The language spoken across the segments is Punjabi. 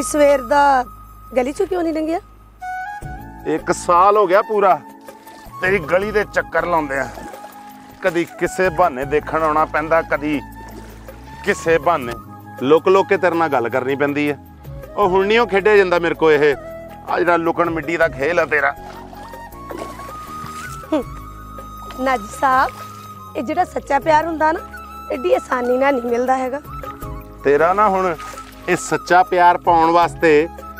ਅੱਜ ਸਵੇਰ ਦਾ ਗਲੀ ਚੋਂ ਕਿਉਂ ਨਹੀਂ ਲੰਘਿਆ? ਇੱਕ ਸਾਲ ਹੋ ਗਿਆ ਪੂਰਾ। ਤੇਰੀ ਗਲੀ ਦੇ ਚੱਕਰ ਲਾਉਂਦੇ ਆ। ਕਦੀ ਕਿਸੇ ਬਹਾਨੇ ਦੇਖਣ ਆਉਣਾ ਪੈਂਦਾ ਕਦੀ ਕਿਸੇ ਬਹਾਨੇ। ਲੁਕ ਲੁਕ ਕੇ ਤੇਰੇ ਨਾਲ ਗੱਲ ਕਰਨੀ ਪੈਂਦੀ ਆ। ਉਹ ਹੁਣ ਨਹੀਂ ਉਹ ਖੇਡਿਆ ਜਾਂਦਾ ਮੇਰੇ ਕੋ ਇਹ। ਆ ਜਿਹੜਾ ਲੁਕਣ ਮਿੱਟੀ ਦਾ ਖੇਲ ਆ ਤੇਰਾ। ਨਾ ਜੀ ਸਾਹਿਬ ਇਹ ਜਿਹੜਾ ਸੱਚਾ ਪਿਆਰ ਹੁੰਦਾ ਨਾ ਐਡੀ ਆਸਾਨੀ ਨਾਲ ਨਹੀਂ ਮਿਲਦਾ ਹੈਗਾ। ਤੇਰਾ ਨਾ ਹੁਣ ਇਹ ਸੱਚਾ ਪਿਆਰ ਪਾਉਣ ਵਾਸਤੇ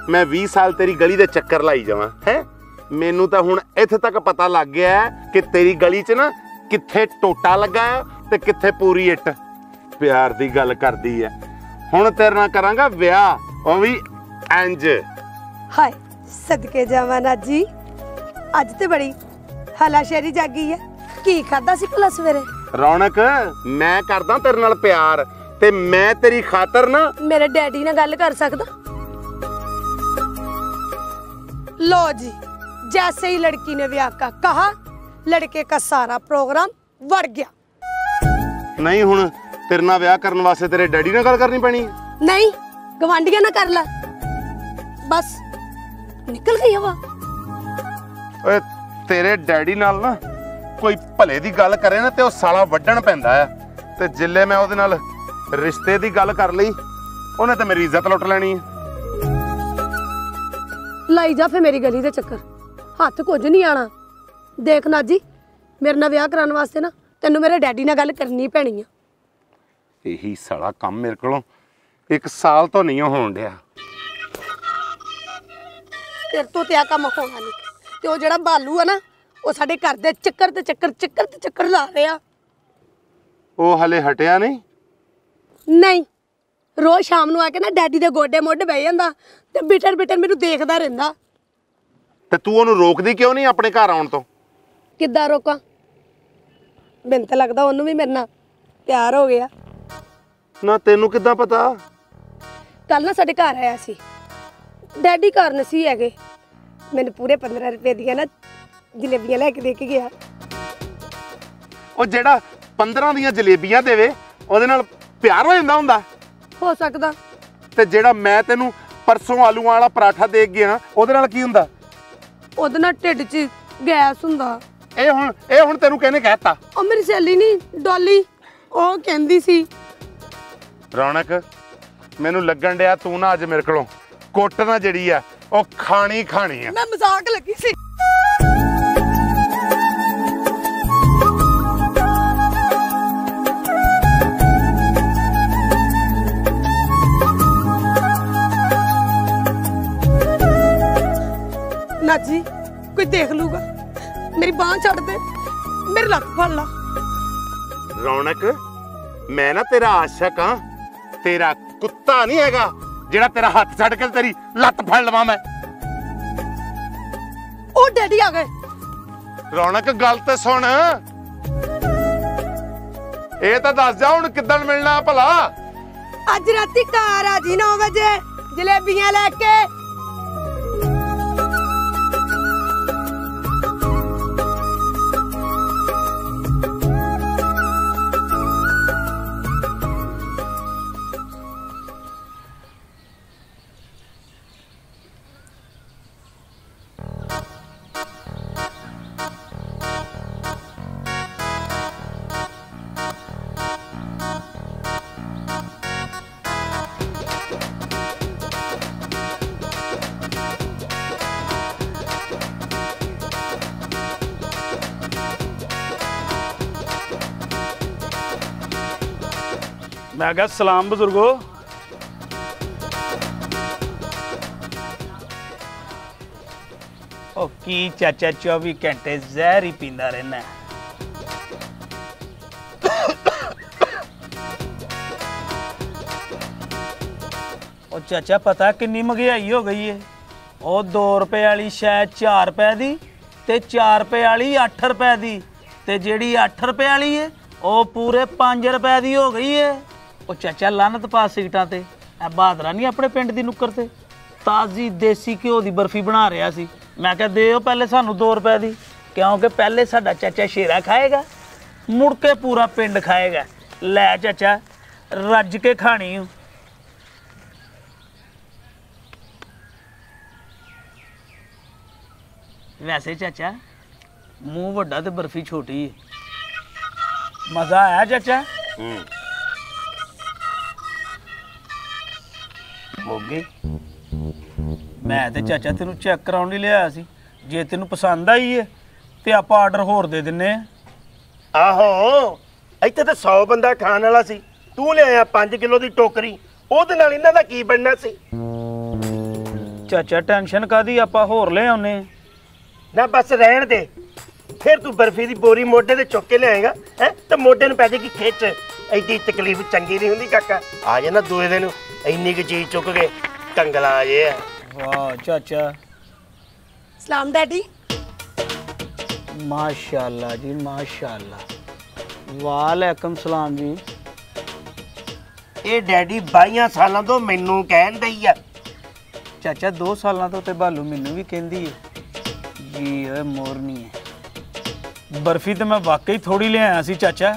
ਮੈਂ 20 ਸਾਲ ਤੇਰੀ ਗਲੀ ਦੇ ਚੱਕਰ ਲਾਈ ਜਾਵਾਂ ਹੈ? ਮੈਨੂੰ ਤਾਂ ਹੁਣ ਇੱਥੇ ਤੱਕ ਪਤਾ ਲੱਗ ਗਿਆ ਹੈ ਕਿ ਤੇਰੀ ਗਲੀ 'ਚ ਨਾ ਕਿੱਥੇ ਟੋਟਾ ਲੱਗਾ ਤੇ ਕਿੱਥੇ ਪੂਰੀ ਇੱਟ। ਪਿਆਰ ਦੀ ਗੱਲ ਕਰਦੀ ਹੈ ਹੁਣ ਤੇਰੇ ਨਾਲ ਕਰਾਂਗਾ ਵਿਆਹ ਉਹ ਵੀ ਇੰਜ। ਹਾਏ ਸਦਕੇ ਜਾਵਾਂ ਨਾ ਜੀ ਅੱਜ ਤੇ ਬੜੀ ਹਲਾਸ਼ੇਰੀ ਜਾਗੀ ਹੈ ਕੀ ਖਾਦਾ ਸੀ ਭਲਾ ਸਵੇਰੇ? ਰੌਣਕ ਮੈਂ ਕਰਦਾ ਤੇਰੇ ਨਾਲ ਪਿਆਰ। ਤੇ ਮੈਂ ਤੇਰੀ ਖਾਤਰ ਨਾ ਮੇਰੇ ਡੈਡੀ ਨਾਲ ਗੱਲ ਕਰ ਸਕਦਾ लो जी जैसे ही लड़की ने ब्याह का कहा लड़के का सारा प्रोग्राम बढ़ गया ਨਹੀਂ ਹੁਣ ਤੇਰੇ ਨਾਲ ਵਿਆਹ ਕਰਨ ਵਾਸਤੇ ਤੇਰੇ ਡੈਡੀ ਨਾਲ ਗੱਲ ਕਰਨੀ ਪੈਣੀ ਹੈ नहीं गवांडिया ना कर ला बस निकल गई हवा ਓਏ ਤੇਰੇ ਡੈਡੀ ਨਾਲ ਨਾ ਕੋਈ ਭਲੇ ਦੀ ਗੱਲ ਕਰੇ ਨਾ ਤੇ ਉਹ ਸਾਲਾ ਵੱਢਣ ਪੈਂਦਾ ਆ ਤੇ ਜਿੱਲੇ ਮੈਂ ਉਹਦੇ ਨਾਲ ਰਿਸ਼ਤੇ ਦੀ ਗੱਲ ਕਰ ਲਈ ਉਹਨੇ ਤੇ ਮੇਰੀ ਇੱਜ਼ਤ ਲੁੱਟ ਲੈਣੀ ਹੈ। ਲਾਈ ਜਾ ਫੇ ਮੇਰੀ ਗਲੀ ਦੇ ਚੱਕਰ ਹੱਥ ਕੁਝ ਨਹੀਂ ਆਣਾ। ਦੇਖ ਨਾ ਜੀ ਮੇਰੇ ਨਾਲ ਵਿਆਹ ਕਰਾਉਣ ਵਾਸਤੇ ਨਾ ਤੈਨੂੰ ਮੇਰੇ ਡੈਡੀ ਨਾਲ ਗੱਲ ਕਰਨੀ ਪੈਣੀ ਆ। ਇਹੀ ਸਾਲਾ ਕੰਮ ਮੇਰੇ ਕੋਲੋਂ ਇੱਕ ਸਾਲ ਤੋਂ ਨਹੀਂ ਹੋਣ ਡਿਆ। ਤੇਰੇ ਤੋਂ ਤੇ ਆ ਕੰਮ ਹੋਣਾ ਨਹੀਂ। ਤੇ ਉਹ ਜਿਹੜਾ ਬਾਲੂ ਆ ਨਾ ਉਹ ਸਾਡੇ ਘਰ ਦੇ ਚੱਕਰ ਤੇ ਚੱਕਰ ਚੱਕਰ ਤੇ ਚੱਕਰ ਲਾ ਰਿਹਾ। ਉਹ ਹਲੇ ਹਟਿਆ ਨਹੀਂ। ਨਹੀਂ। ਰੋਜ਼ ਸ਼ਾਮ ਨੂੰ ਆ ਕੇ ਨਾ ਡੈਡੀ ਦੇ ਗੋਡੇ ਮੋਢੇ ਬਹਿ ਜਾਂਦਾ ਤੇ ਬਿਟਰ ਬਿਟਰ ਮੈਨੂੰ ਦੇਖਦਾ ਰਹਿੰਦਾ। ਤੇ ਤੂੰ ਉਹਨੂੰ ਰੋਕਦੀ ਕਿਉਂ ਨਹੀਂ ਆਪਣੇ ਘਰ ਆਉਣ ਤੋਂ? ਕਿੱਦਾਂ ਰੋਕਾਂ? ਮੈਨੂੰ ਤਾਂ ਲੱਗਦਾ ਉਹਨੂੰ ਵੀ ਮੇਰੇ ਨਾਲ ਪਿਆਰ ਹੋ ਗਿਆ। ਨਾ ਤੈਨੂੰ ਕਿੱਦਾਂ ਪਤਾ? ਕੱਲ ਨਾ ਸਾਡੇ ਘਰ ਆਇਆ ਸੀ। ਡੈਡੀ ਘਰ ਨਹੀਂ ਸੀ ਹੈਗੇ। ਮੈਨੂੰ ਪੂਰੇ 15 ਰੁਪਏ ਦੀਆਂ ਨਾ ਜਲੇਬੀਆਂ ਲੈ ਕੇ ਦੇ ਕੇ ਗਿਆ। ਉਹ ਜਿਹੜਾ 15 ਦੀਆਂ ਜਲੇਬੀਆਂ ਦੇਵੇ ਉਹਦੇ ਨਾਲ ਪਿਆਰ ਹੋ ਜਾਂਦਾ ਹੁੰਦਾ? ਹੋ ਸਕਦਾ। ਤੇ ਜਿਹੜਾ ਮੈਂ ਤੈਨੂੰ ਪਰਸੋਂ ਆਲੂਆਂ ਵਾਲਾ ਪਰਾਠਾ ਦੇ ਗਿਆ ਉਹਦੇ ਨਾਲ ਕੀ ਹੁੰਦਾ? ਉਹਦੇ ਨਾਲ ਢਿੱਡ 'ਚ ਗੈਸ ਹੁੰਦਾ। ਇਹ ਹੁਣ ਇਹ ਹੁਣ ਤੈਨੂੰ ਕਿਹਨੇ ਕਹਿਤਾ? ਉਹ ਮੇਰੀ ਸਹੇਲੀ ਨਹੀਂ ਡੋਲੀ। ਉਹ ਕਹਿੰਦੀ ਸੀ। ਰੌਣਕ ਮੈਨੂੰ ਲੱਗਣ ਡਿਆ ਤੂੰ ਨਾ ਅੱਜ ਮੇਰੇ ਕੋਲੋਂ। ਕੁੱਟ ਨਾ ਜਿਹੜੀ ਆ ਉਹ ਖਾਣੀ ਖਾਣੀ ਆ। ਮੈਂ ਮਜ਼ਾਕ ਲੱਗੀ ਸੀ। ਨਾ ਜੀ ਕੋਈ ਦੇਖ ਲੂਗਾ ਮੇਰੀ ਬਾਹ ਛੱਡ ਦੇ ਮੇਰੀ ਲੱਤ ਫੜ ਲਾ। ਰੌਣਕ ਮੈਂ ਨਾ ਤੇਰਾ ਆਸ਼ਕ ਆ ਤੇਰਾ ਕੁੱਤਾ ਨਹੀਂ ਹੈਗਾ ਜਿਹੜਾ ਤੇਰਾ ਹੱਥ ਛੱਡ ਕੇ ਤੇਰੀ ਲੱਤ ਫੜ ਲਵਾਂ ਮੈਂ। ਉਹ ਡੈਡੀ ਆ ਗਏ। ਰੌਣਕ ਗੱਲ ਤੇ ਸੁਣ। ਇਹ ਤਾਂ ਦੱਸ ਜਾ ਹੁਣ ਕਿੱਦਣ ਮਿਲਣਾ ਭਲਾ? ਅੱਜ ਰਾਤੀ ਘਰ ਆ ਜੀ 9 ਵਜੇ ਜਲੇਬੀਆਂ ਲੈ ਕੇ। ਮੈਂ ਕਿਹਾ, ਸਲਾਮ ਬਜ਼ੁਰਗੋ। ਉਹ ਕੀ ਚਾਚਾ 24 ਘੰਟੇ ਜ਼ਹਿਰ ਹੀ ਪੀਂਦਾ ਰਹਿਣਾ ਉਹ ਚਾਚਾ, ਪਤਾ ਕਿੰਨੀ ਮਹਿੰਗਾਈ ਹੋ ਗਈ ਏ? ਉਹ 2 ਰੁਪਏ ਵਾਲੀ ਸ਼ਾਇਦ 4 ਰੁਪਏ ਦੀ ਤੇ 4 ਰੁਪਏ ਵਾਲੀ 8 ਰੁਪਏ ਦੀ ਤੇ ਜਿਹੜੀ 8 ਰੁਪਏ ਵਾਲੀ ਏ, ਉਹ ਪੂਰੇ 5 ਰੁਪਏ ਦੀ ਹੋ ਗਈ ਏ। ਉਹ ਚਾਚਾ ਲਾਨਤ ਪਾ ਸੀਟਾਂ ਤੇ। ਐ ਬਹਾਦਰਾ ਨਹੀਂ ਆਪਣੇ ਪਿੰਡ ਦੀ ਨੁੱਕਰ ਤੇ। ਤਾਜ਼ੀ ਦੇਸੀ ਘਿਓ ਦੀ ਬਰਫੀ ਬਣਾ ਰਿਹਾ ਸੀ। ਮੈਂ ਕਿਹਾ ਦਿਓ ਪਹਿਲੇ ਸਾਨੂੰ 2 ਰੁਪਏ ਦੀ। ਕਿਉਂਕਿ ਪਹਿਲੇ ਸਾਡਾ ਚਾਚਾ ਸ਼ੇਰਾ ਖਾਏਗਾ, ਮੁੜ ਕੇ ਪੂਰਾ ਪਿੰਡ ਖਾਏਗਾ। ਲੈ ਚਾਚਾ, ਰੱਜ ਕੇ ਖਾਣੀ ਵੈਸੇ ਚਾਚਾ, ਮੂੰਹ ਵੱਡਾ ਤੇ ਬਰਫੀ ਛੋਟੀ ਮਜ਼ਾ ਆਇਆ ਚਾਚਾ? ਹੂੰ। ਮੋਗੇ ਮੈਂ ਤੇ ਚਾਚਾ ਤੈਨੂੰ ਚੈੱਕ ਕਰਾਉਣ ਲਈ ਲਿਆਇਆ ਸੀ। ਜੇ ਤੈਨੂੰ ਪਸੰਦ ਆਈ ਹੈ ਤੇ ਆਪਾਂ ਆਰਡਰ ਹੋਰ ਦੇ ਦਿੰਨੇ ਆਹੋ ਇੱਥੇ ਤਾਂ 100 ਬੰਦਾ ਖਾਣ ਵਾਲਾ ਸੀ। ਤੂੰ ਲਿਆਇਆ 5 ਕਿਲੋ ਦੀ ਟੋਕਰੀ। ਉਹਦੇ ਨਾਲ ਇਹਨਾਂ ਦਾ ਕੀ ਬਣਨਾ ਸੀ? ਚਾਚਾ ਟੈਨਸ਼ਨ ਕਾਦੀ ਆਪਾਂ ਹੋਰ ਲੈ ਆਉਨੇ ਨਾ ਬਸ ਰਹਿਣ ਦੇ। ਫਿਰ ਤੂੰ ਬਰਫੀ ਦੀ ਬੋਰੀ ਮੋਢੇ ਤੇ ਚੁੱਕ ਕੇ ਲਿਆਏਗਾ ਹੈ? ਤੇ ਮੋਢੇ ਨੂੰ ਪੈ ਜਾਏਗੀ ਖਿੱਚ ਐਡੀ ਤਕਲੀਫ ਚੰਗੀ ਨਹੀਂ ਹੁੰਦੀ ਕਾਕਾ। ਆ ਜੇ ਨਾ ਦੂਏ ਦਿਨ। ਇੰਨੀ ਕੁ ਚੀਜ਼ ਚੁੱਕ ਕੇ ਕੰਗਲਾ ਆ ਜੇ ਆ। ਵਾਹ ਚਾਚਾ। ਸਲਾਮ ਡੈਡੀ। ਮਾਸ਼ਾਅੱਲਾ ਜੀ ਮਾਸ਼ਾਅੱਲਾ। ਵਾਲੇਕਮ ਸਲਾਮ ਜੀ। ਇਹ ਡੈਡੀ 22 ਸਾਲਾਂ ਤੋਂ ਮੈਨੂੰ ਕਹਿਣ ਦਈ ਆ। ਚਾਚਾ 2 ਸਾਲਾਂ ਤੋਂ ਤੇ ਭਾਲੂ ਮੈਨੂੰ ਵੀ ਕਹਿੰਦੀ ਹੈ ਜੀ ਓਏ ਮੋਰਨੀ ਹੈ ਬਰਫੀ ਤੇ ਮੈਂ ਵਾਕਈ ਥੋੜੀ ਲਿਆਇਆ ਸੀ ਚਾਚਾ।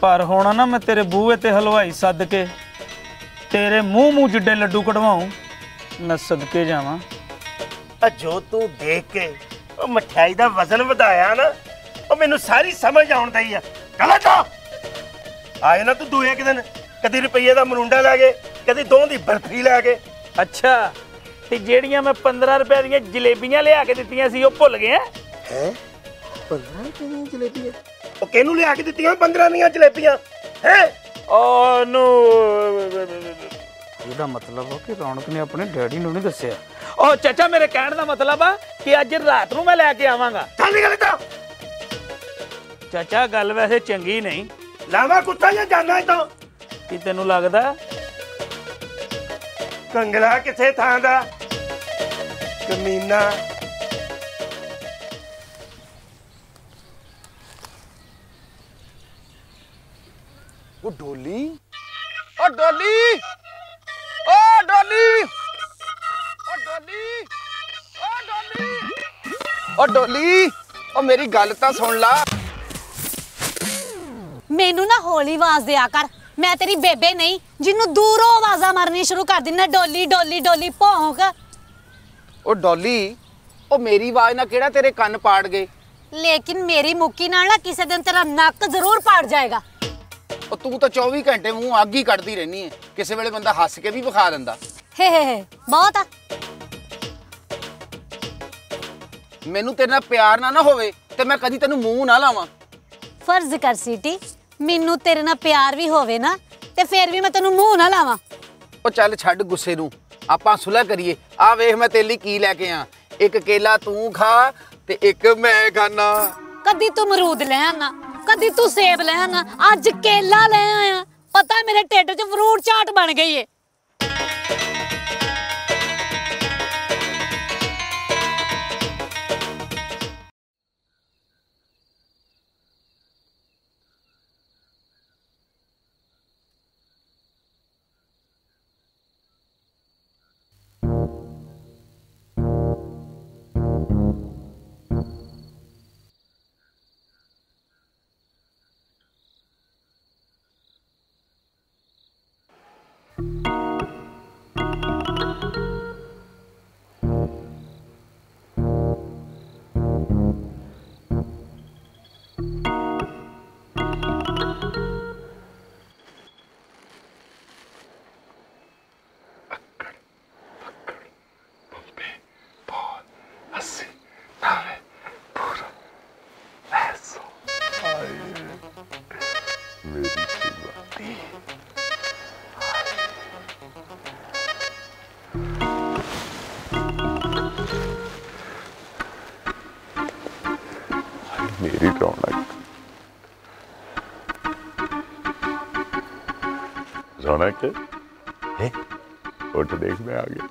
ਪਰ ਹੁਣ ਨਾ ਮੈਂ ਤੇਰੇ ਬੂਹੇ ਤੇ ਹਲਵਾਈ ਸੱਦ ਕੇ। ਤੇਰੇ ਮੂੰਹ ਮੂੰਹ ਜਿੱਡੇ ਲੱਡੂ ਕਢਵਾਉਂ ਮੈਂ ਸਦਕੇ ਜਾਵਾਂ। ਆ ਜੋ ਤੂੰ ਦੇਖ ਕੇ ਉਹ ਮਠਿਆਈ ਦਾ ਵਜ਼ਨ ਵਧਾਇਆ ਨਾ ਉਹ ਮੈਨੂੰ ਸਾਰੀ ਸਮਝ ਆਉਣ ਦਈ ਆ। ਗਲਤ ਆ ਆਏ ਨਾ ਤੂੰ ਦੂਏ ਦਿਨ ਕਦੀ ਰੁਪਈਏ ਦਾ ਮਰੁੰਡਾ ਲੈ ਕੇ ਕਦੀ ਦੋ ਦੀ ਬਰਫੀ ਲੈ ਕੇ। ਅੱਛਾ ਤੇ ਜਿਹੜੀਆਂ ਮੈਂ 15 ਰੁਪਏ ਦੀਆਂ ਜਲੇਬੀਆਂ ਲਿਆ ਕੇ ਦਿੱਤੀਆਂ ਸੀ ਉਹ ਭੁੱਲ ਗਏ ਹੈਂ? ਹੈ? 15 ਰੁਪਏ ਦੀਆਂ ਜਲੇਬੀਆਂ? ਉਹ ਕਿਹਨੂੰ ਲਿਆ ਕੇ ਦਿੱਤੀਆਂ 15 ਦੀਆਂ ਜਲੇਬੀਆਂ? ਹੈ? ਉਹ ਨੂੰ। ਇਹਦਾ ਮਤਲਬ ਉਹ ਕਿ ਰੌਣਕ ਨੇ ਆਪਣੇ ਡੈਡੀ ਨੂੰ ਨਹੀਂ ਦੱਸਿਆ। ਉਹ ਚਾਚਾ ਮੇਰੇ ਕਹਿਣ ਦਾ ਮਤਲਬ ਆ ਕਿ ਅੱਜ ਰਾਤ ਨੂੰ ਮੈਂ ਲੈ ਕੇ ਆਵਾਂਗਾ। ਚੱਲ ਨਿਕਲ ਤਾ ਚਾਚਾ ਗੱਲ ਵੈਸੇ ਚੰਗੀ ਨਹੀਂ। ਲਾਵਾ ਕੁੱਤਾ ਜਾਂ ਜਾਣਾ ਇਤੋਂ ਕੀ ਤੈਨੂੰ ਲੱਗਦਾ? ਕੰਗਲਾ ਕਿੱਥੇ ਥਾਂ ਦਾ? ਕਮੀਨਾ। ਉਹ ਡੋਲੀ? ਓ ਡੋਲੀ? ਓ ਡੋਲੀ? ਓ ਡੋਲੀ? ਓ ਡੋਲੀ? ਓ ਡੋਲੀ? ਓ ਮੇਰੀ ਗੱਲ ਤਾਂ ਸੁਣ ਲਾ। ਮੈਨੂੰ ਨਾ ਹੌਲੀ ਆਵਾਜ਼ ਦਿਆ ਕਰ। ਮੈਂ ਤੇਰੀ ਬੇਬੇ ਨਹੀਂ ਜਿਹਨੂੰ ਦੂਰੋਂ ਆਵਾਜ਼ਾਂ ਮਾਰਨੀ ਸ਼ੁਰੂ ਕਰ ਦਿੰਨਾ ਡੋਲੀ ਡੋਲੀ ਡੋਲੀ ਭੌਂਕ। ਓ ਡੋਲੀ ਓ ਮੇਰੀ ਆਵਾਜ਼ ਨਾਲ ਕਿਹੜਾ ਤੇਰੇ ਕੰਨ ਪਾੜ ਗਏ? ਲੇਕਿਨ ਮੇਰੀ ਮੁੱਕੀ ਨਾਲ ਨਾ ਕਿਸੇ ਦਿਨ ਤੇਰਾ ਨੱਕ ਜ਼ਰੂਰ ਪਾੜ ਜਾਏਗਾ। ਓ ਤੂੰ ਤਾਂ 24 ਘੰਟੇ ਮੂੰਹ ਅੱਗ ਹੀ ਕੱਢਦੀ ਰਹਿਨੀ ਹੈ ਕਿਸੇ ਵੇਲੇ ਬੰਦਾ ਹੱਸ ਕੇ ਵੀ ਵਿਖਾ ਦਿੰਦਾ। ਹੇ ਹੇ ਹੇ ਬਹੁਤ ਆ। ਮੈਨੂੰ ਤੇਰੇ ਨਾਲ ਪਿਆਰ ਨਾ ਨਾ ਹੋਵੇ ਤੇ ਮੈਂ ਕਦੀ ਤੈਨੂੰ ਮੂੰਹ ਨਾ ਲਾਵਾਂ। ਫਰਜ਼ ਕਰ ਸੀਟੀ ਮੈਨੂੰ ਤੇਰੇ ਨਾਲ ਪਿਆਰ ਵੀ ਹੋਵੇ ਨਾ ਤੇ ਫੇਰ ਵੀ ਮੈਂ ਤੈਨੂੰ ਮੂੰਹ ਨਾ ਲਾਵਾਂ। ਓ ਚੱਲ ਛੱਡ ਗੁੱਸੇ ਨੂੰ ਆਪਾਂ ਸੁਲਹ ਕਰੀਏ। ਆ ਵੇਖ ਮੈਂ ਤੇਰੇ ਲਈ ਕੀ ਲੈ ਕੇ ਆ ਇੱਕ ਕੇਲਾ ਤੂੰ ਖਾ ਤੇ ਇੱਕ ਮੈਂ ਖਾਣਾ ਕਦੀ ਤੂੰ ਅਮਰੂਦ ਲੈ ਆਣਾ ਕਦੀ ਤੂੰ ਸੇਬ ਲੈ ਆਣਾ ਅੱਜ ਕੇਲਾ ਲੈ ਆਇਆ। ਪਤਾ ਮੇਰੇ ਢਿੱਡ 'ਚ ਫਰੂਟ ਚਾਟ ਬਣ ਗਈ ਏ। मेरी रौनक रौनक उठ देख मैं आ गया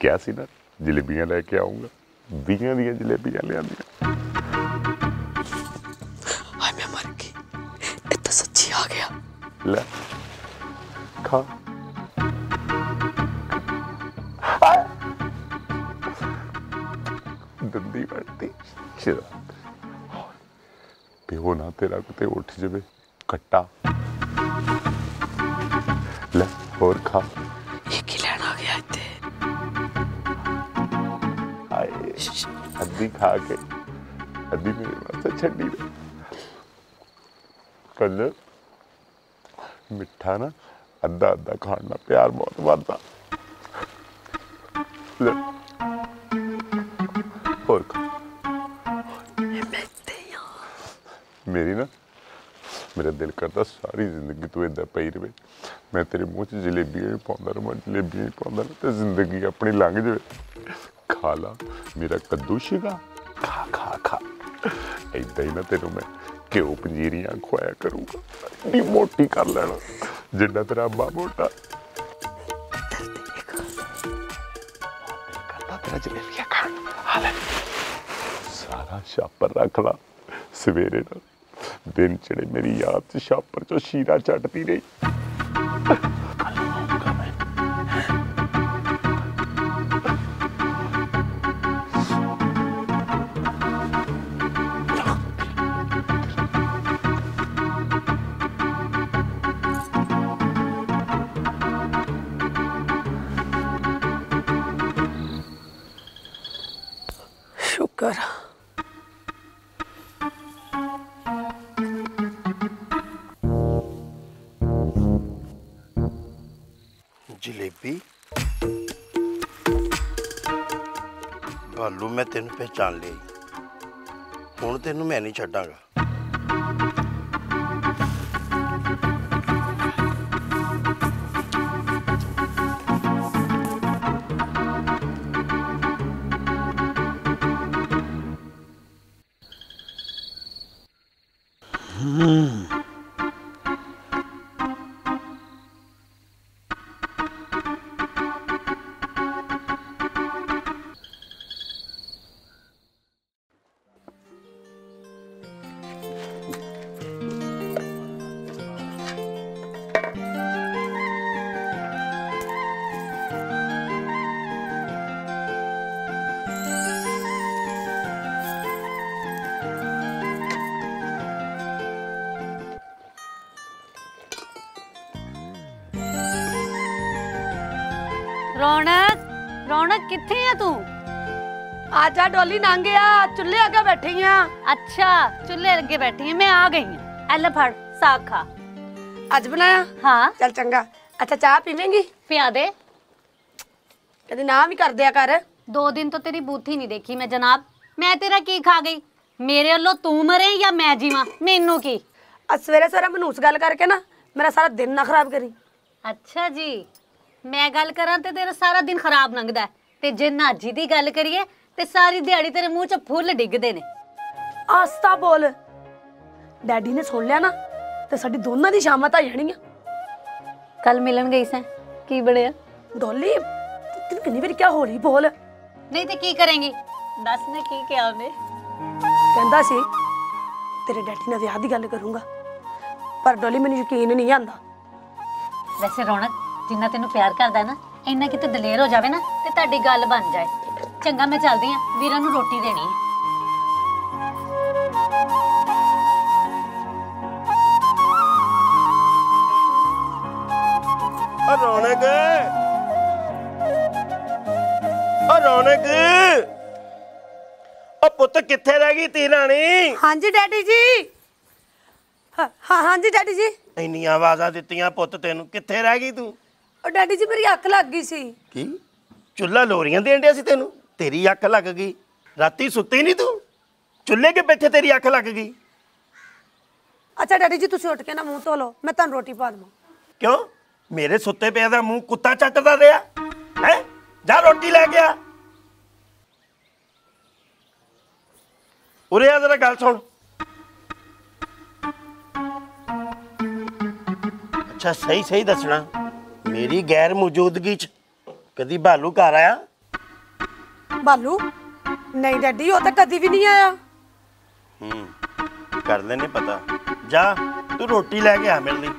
क्या सी ना जलेबियाँ लेके आऊँगा दिया दिया जलेबियाँ ले आंदी हाय मैं मर गई इतना सच्ची आ गया ले खा ਪਿਓ ਨਾ ਤੇਰਾ ਕਿਤੇ ਉੱਠ ਜਾਵੇ ਕੱਟਾ ਲੈ ਹੋਰ ਖਾ ਇਹ ਕੀ ਲੈਣ ਆ ਗਿਆ ਇੱਥੇ ਹਾਏ ਅੱਧੀ ਖਾ ਕੇ ਅੱਧੀ ਮੇਰੇ ਵਾਸਤੇ ਛੱਡੀ ਦੇ ਕੱਲ ਮਿੱਠਾ ਨਾ ਅੱਧਾ ਅੱਧਾ ਦਿਲ ਕਰਦਾ ਸਾਰੀ ਜ਼ਿੰਦਗੀ ਤੂੰ ਏਦਾਂ ਪਈ ਰਵੇ। ਮੈਂ ਤੇਰੇ ਮੂੰਹ 'ਚ ਜਲੇਬੀਆਂ ਹੀ ਪਾਉਂਦਾ ਰਵਾਂ, ਜਲੇਬੀਆਂ ਹੀ ਪਾਉਂਦਾ ਰਵਾਂ ਤੇ ਜ਼ਿੰਦਗੀ ਆਪਣੀ ਲੰਘ ਜਾਵੇ। ਖਾ ਲਾ, ਮੇਰਾ ਕੱਦੂ ਸ਼ਿਗਾ ਖਾ ਖਾ ਖਾ। ਏਦਾਂ ਹੀ ਨਾ ਤੈਨੂੰ ਮੈਂ ਘਿਓ ਪੰਜੀਰੀਆਂ ਖਵਾਇਆ ਕਰੂੰਗਾ। ਨੀ ਮੋਟੀ ਕਰ ਲੈਣਾ ਜਿੱਡਾ ਤੇਰਾ ਅੱਬਾ ਮੋਟਾ। ਤੇਰਾ ਜਲੇਬੀਆਂ ਖਾਣ ਨੂੰ। ਸਾਰਾ ਛਾਪਰ ਰੱਖ ਲਾ, ਸਵੇਰੇ ਨਾਲ। ਦਿਨ ਚੜੇ ਮੇਰੀ ਯਾਦ ਚ ਛਾਪਰ ਚੋਂ ਸ਼ੀਰਾ ਚੱਟਦੀ ਰਹੀ। ਤੈਨੂੰ ਮੈਂ ਨਹੀਂ ਕਿੱਥੇ ਆ ਤੂੰ? ਆਜਾ ਡੋਲੀ ਲੰਘ ਗਿਆ ਚੁੱਲ੍ਹੇ ਅੱਗੇ ਬੈਠੀ ਆ। ਅੱਛਾ ਚੁੱਲ੍ਹੇ ਅੱਗੇ ਬੈਠੀ ਆ ਮੈਂ ਆ ਗਈ ਹਾਂ ਐ ਲੈ ਫੜ ਸਾਗ ਖਾ। ਅੱਜ ਬਣਾਇਆ? ਹਾਂ। ਚੱਲ ਚੰਗਾ। ਅੱਛਾ ਚਾਹ ਪੀਵੇਂਗੀ? ਪਿਆ ਦੇ। ਕਦੀ ਨਾ ਵੀ ਕਰ ਦਿਆ ਕਰ। ਦੋ ਦਿਨ ਤੋਂ ਤੇਰੀ ਬੂਥੀ ਨਹੀਂ ਦੇਖੀ ਮੈਂ ਜਨਾਬ। ਮੈਂ ਤੇਰਾ ਕੀ ਖਾ ਗਈ? ਮੇਰੇ ਵੱਲੋਂ ਤੂੰ ਮਰੇ ਜਾਂ ਮੈਂ ਜੀਵਾਂ? ਮੈਨੂੰ ਕੀ? ਅੱਜ ਸਵੇਰੇ ਸਵੇਰੇ ਮਨੂਸ ਗੱਲ ਕਰਕੇ ਨਾ ਮੇਰਾ ਸਾਰਾ ਦਿਨ ਨਾ ਖਰਾਬ ਕਰੀ। ਅੱਛਾ ਜੀ। ਮੈਂ ਗੱਲ ਕਰਾਂ ਤੇ ਤੇਰਾ ਸਾਰਾ ਦਿਨ ਖਰਾਬ ਲੰਘਦਾ ਹੈ। ਤੇ ਜੇ ਨਾਜੀ ਦੀ ਗੱਲ ਕਰੀਏ ਤੇ ਸਾਰੀ ਦਿਹਾੜੀ ਤੇਰੇ ਮੂੰਹ 'ਚ ਫੁੱਲ ਡਿੱਗਦੇ ਨੇ। ਆਸਤਾ ਬੋਲ। ਡੈਡੀ ਨੇ ਸੁਣ ਲਿਆ ਨਾ ਤੇ ਸਾਡੀ ਦੋਨਾਂ ਦੀ ਸ਼ਾਮਾਂ ਤਾਂ ਜਾਣੀਆਂ ਕੱਲ ਮਿਲਣ ਗਈ ਸੈਂ। ਕੀ ਬਣਿਆ? ਡੋਲੀ ਤੈਨੂੰ ਕਿੰਨੀ ਵਾਰੀ ਕਿਹਾ ਹੌਲੀ ਬੋਲ। ਨਹੀਂ ਤੇ ਕੀ ਕਰੇਂਗੀ? ਦੱਸ ਨੇ ਕੀ ਕਿਹਾ ਉਹਨੇ। ਕਹਿੰਦਾ ਸੀ ਤੇਰੇ ਡੈਡੀ ਨਾਲ ਵਿਆਹ ਦੀ ਗੱਲ ਕਰੂੰਗਾ ਪਰ ਡੋਲੀ ਮੈਨੂੰ ਯਕੀਨ ਨਹੀਂ ਆਂਦਾ। ਵੈਸੇ ਰੌਣਕ ਜਿੰਨਾ ਤੈਨੂੰ ਪਿਆਰ ਕਰਦਾ ਨਾ ਇੰਨਾ ਕਿਤੇ ਦਲੇਰ ਹੋ ਜਾਵੇ ਨਾ ਤੇ ਤੁਹਾਡੀ ਗੱਲ ਬਣ ਜਾਏ। ਚੰਗਾ ਮੈਂ ਚੱਲਦੀ ਆ ਵੀਰਾਂ ਨੂੰ ਰੋਟੀ ਦੇਣੀ ਹੈ ਰੌਣਕ। ਓ ਰੌਣਕ। ਓ ਪੁੱਤ ਕਿੱਥੇ ਰਹਿ ਗਈ ਤੀ ਰਾਣੀ? ਹਾਂਜੀ ਡੈਡੀ ਜੀ। ਹਾਂ ਹਾਂ- ਹਾਂਜੀ ਡੈਡੀ ਜੀ। ਇੰਨੀਆਂ ਆਵਾਜ਼ਾਂ ਦਿੱਤੀਆਂ ਪੁੱਤ ਤੈਨੂੰ। ਕਿੱਥੇ ਰਹਿ ਗਈ ਤੂੰ? ਉਹ ਡੈਡੀ ਜੀ ਮੇਰੀ ਅੱਖ ਲੱਗ ਗਈ ਸੀ। ਕੀ? ਚੁੱਲਾ ਲੋਰੀਆਂ ਦੇਣ ਡਿਆ ਸੀ ਤੈਨੂੰ? ਤੇਰੀ ਅੱਖ ਲੱਗ ਗਈ। ਰਾਤੀ ਸੁੱਤੀ ਨਹੀਂ ਤੂੰ? ਚੁੱਲ੍ਹੇ ਕੇ ਬੈਠੇ ਤੇਰੀ ਅੱਖ ਲੱਗ ਗਈ? ਅੱਛਾ ਡੈਡੀ ਜੀ ਤੁਸੀਂ ਉੱਠ ਕੇ ਨਾ ਮੂੰਹ ਧੋ ਲਓ ਮੈਂ ਤੁਹਾਨੂੰ ਰੋਟੀ ਪਾ ਦਵਾਂ। ਕਿਉਂ? ਮੇਰੇ ਸੁੱਤੇ ਪਿਆ ਦਾ ਮੂੰਹ ਕੁੱਤਾ ਚੱਟਦਾ ਰਿਹਾ। ਹੈ? ਜਾ ਰੋਟੀ ਲੈ ਗਿਆ ਉਰੇ ਆ ਜਰਾ ਗੱਲ ਸੁਣ। ਅੱਛਾ ਸਹੀ ਸਹੀ ਦੱਸਣਾ। ਮੇਰੀ ਗੈਰ ਮੌਜੂਦਗੀ ਚ ਕਦੀ ਭਾਲੂ ਘਰ ਆਇਆ? ਬਾਲੂ? ਨਹੀਂ ਡੈਡੀ ਉਹ ਤਾਂ ਕਦੀ ਵੀ ਨਹੀਂ ਆਇਆ। ਹੂੰ ਕਰ ਲੈਨੇ ਪਤਾ। ਜਾ ਤੂੰ ਰੋਟੀ ਲੈ ਕੇ ਆ ਮੇਰੇ ਲਈ।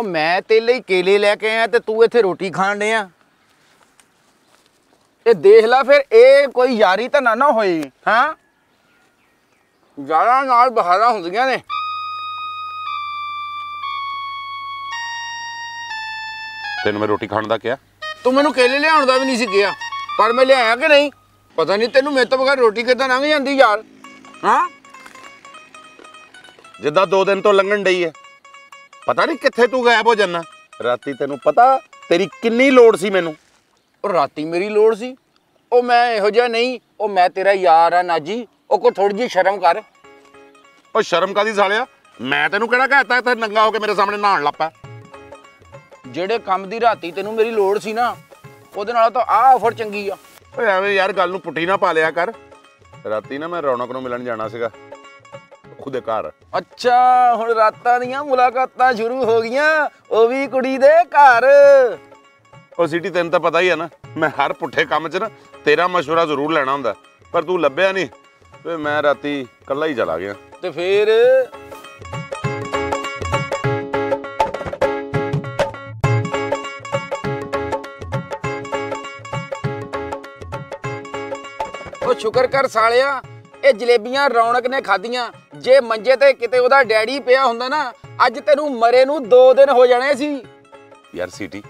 ਉਹ ਮੈਂ ਤੇ ਲਈ ਕੇਲੇ ਲੈ ਕੇ ਆਇਆ ਤੇ ਤੂੰ ਇੱਥੇ ਰੋਟੀ ਖਾਣ ਡਿਆ। ਇਹ ਦੇਖ ਲੈ ਫਿਰ ਇਹ ਕੋਈ ਯਾਰੀ ਤਾਂ ਨਾ ਨਾ ਹੋਈ ਹਾਂ? ਜਾਲਾਂ ਨਾਲ ਬਹਾਰਾਂ ਹੁੰਦੀਆਂ ਨੇ। ਤੈਨੂੰ ਮੈਂ ਰੋਟੀ ਖਾਣ ਦਾ ਕਿਹਾ? ਤੂੰ ਮੈਨੂੰ ਕੇਲੇ ਲਿਆਉਣ ਦਾ ਵੀ ਨਹੀਂ ਸੀ ਕਿਹਾ ਪਰ ਮੈਂ ਲਿਆਇਆ ਕਿ ਨਹੀਂ? ਪਤਾ ਨਹੀਂ ਤੈਨੂੰ ਮੇਰੇ ਤੋਂ ਬਗੈਰ ਰੋਟੀ ਕਿੱਦਾਂ ਲੰਘ ਜਾਂਦੀ ਯਾਰ ਹਾਂ? ਜਿੱਦਾਂ ਦੋ ਦਿਨ ਤੋਂ ਲੰਘਣ ਡਈ ਹੈ ਪਤਾ ਨਹੀਂ ਕਿੱਥੇ ਤੂੰ ਗਾਇਬ ਹੋ ਜਾਣਾ ਰਾਤੀ ਤੈਨੂੰ ਪਤਾ ਤੇਰੀ ਕਿੰਨੀ ਲੋੜ ਸੀ ਮੈਨੂੰ। ਉਹ ਰਾਤੀ ਮੇਰੀ ਲੋੜ ਸੀ। ਉਹ ਮੈਂ ਇਹੋ ਜਿਹਾ ਨਹੀਂ ਉਹ ਮੈਂ ਤੇਰਾ ਯਾਰ ਆ ਨਾਜੀ ਉਹ ਕੋ ਥੋੜੀ ਜਿਹੀ ਸ਼ਰਮ ਕਰ। ਉਹ ਸ਼ਰਮ ਕਾਦੀ ਸਾਲਿਆ? ਮੈਂ ਤੈਨੂੰ ਕਿਹੜਾ ਕਹਤਾ ਇੱਥੇ ਨੰਗਾ ਹੋ ਕੇ ਮੇਰੇ ਸਾਹਮਣੇ ਨਹਾਉਣ ਲੱਪਾ? ਜਿਹੜੇ ਕੰਮ ਦੀ ਰਾਤੀ ਤੈਨੂੰ ਮੇਰੀ ਲੋੜ ਸੀ ਨਾ ਉਹਦੇ ਨਾਲ ਤਾਂ ਆਹ ਆਫਰ ਚੰਗੀ ਆ। ਓਏ ਐਵੇਂ ਯਾਰ ਗੱਲ ਨੂੰ ਪੁੱਠੀ ਨਾ ਪਾ ਲਿਆ ਕਰ। ਰਾਤੀ ਨਾ ਮੈਂ ਰੌਣਕ ਨੂੰ ਮਿਲਣ ਜਾਣਾ ਸੀਗਾ। ਉਹਦੇ ਘਰ। ਅੱਛਾ ਹੁਣ ਰਾਤਾਂ ਦੀਆਂ ਮੁਲਾਕਾਤਾਂ ਸ਼ੁਰੂ ਹੋ ਗਈਆਂ ਉਹ ਵੀ ਕੁੜੀ ਦੇ ਘਰ। ਉਹ ਸਿਟੀ ਤੈਨੂੰ ਤਾਂ ਪਤਾ ਹੀ ਹੈ ਨਾ ਮੈਂ ਹਰ ਪੁੱਠੇ ਕੰਮ 'ਚ ਨਾ ਤੇਰਾ ਮਸ਼ਵਰਾ ਜ਼ਰੂਰ ਲੈਣਾ ਹੁੰਦਾ ਪਰ ਤੂੰ ਲੱਭਿਆ ਨਹੀਂ ਤੇ ਮੈਂ ਰਾਤੀ ਇਕੱਲਾ ਹੀ ਚਲਾ ਗਿਆ। ਤੇ ਫੇਰ? ਉਹ ਸ਼ੁਕਰ ਕਰ ਸਾਲਿਆ ਇਹ ਜਲੇਬੀਆਂ ਰੌਣਕ ਨੇ ਖਾਧੀਆਂ। ਜੇ ਮੰਜੇ ਤੇ ਕਿਤੇ ਉਹਦਾ ਡੈਡੀ ਪਿਆ ਹੁੰਦਾ ਨਾ ਅੱਜ ਤੈਨੂੰ ਮਰੇ ਨੂੰ 2 ਦਿਨ ਹੋ ਜਾਣੇ ਸੀ। ਯਾਰ ਸਿਟੀ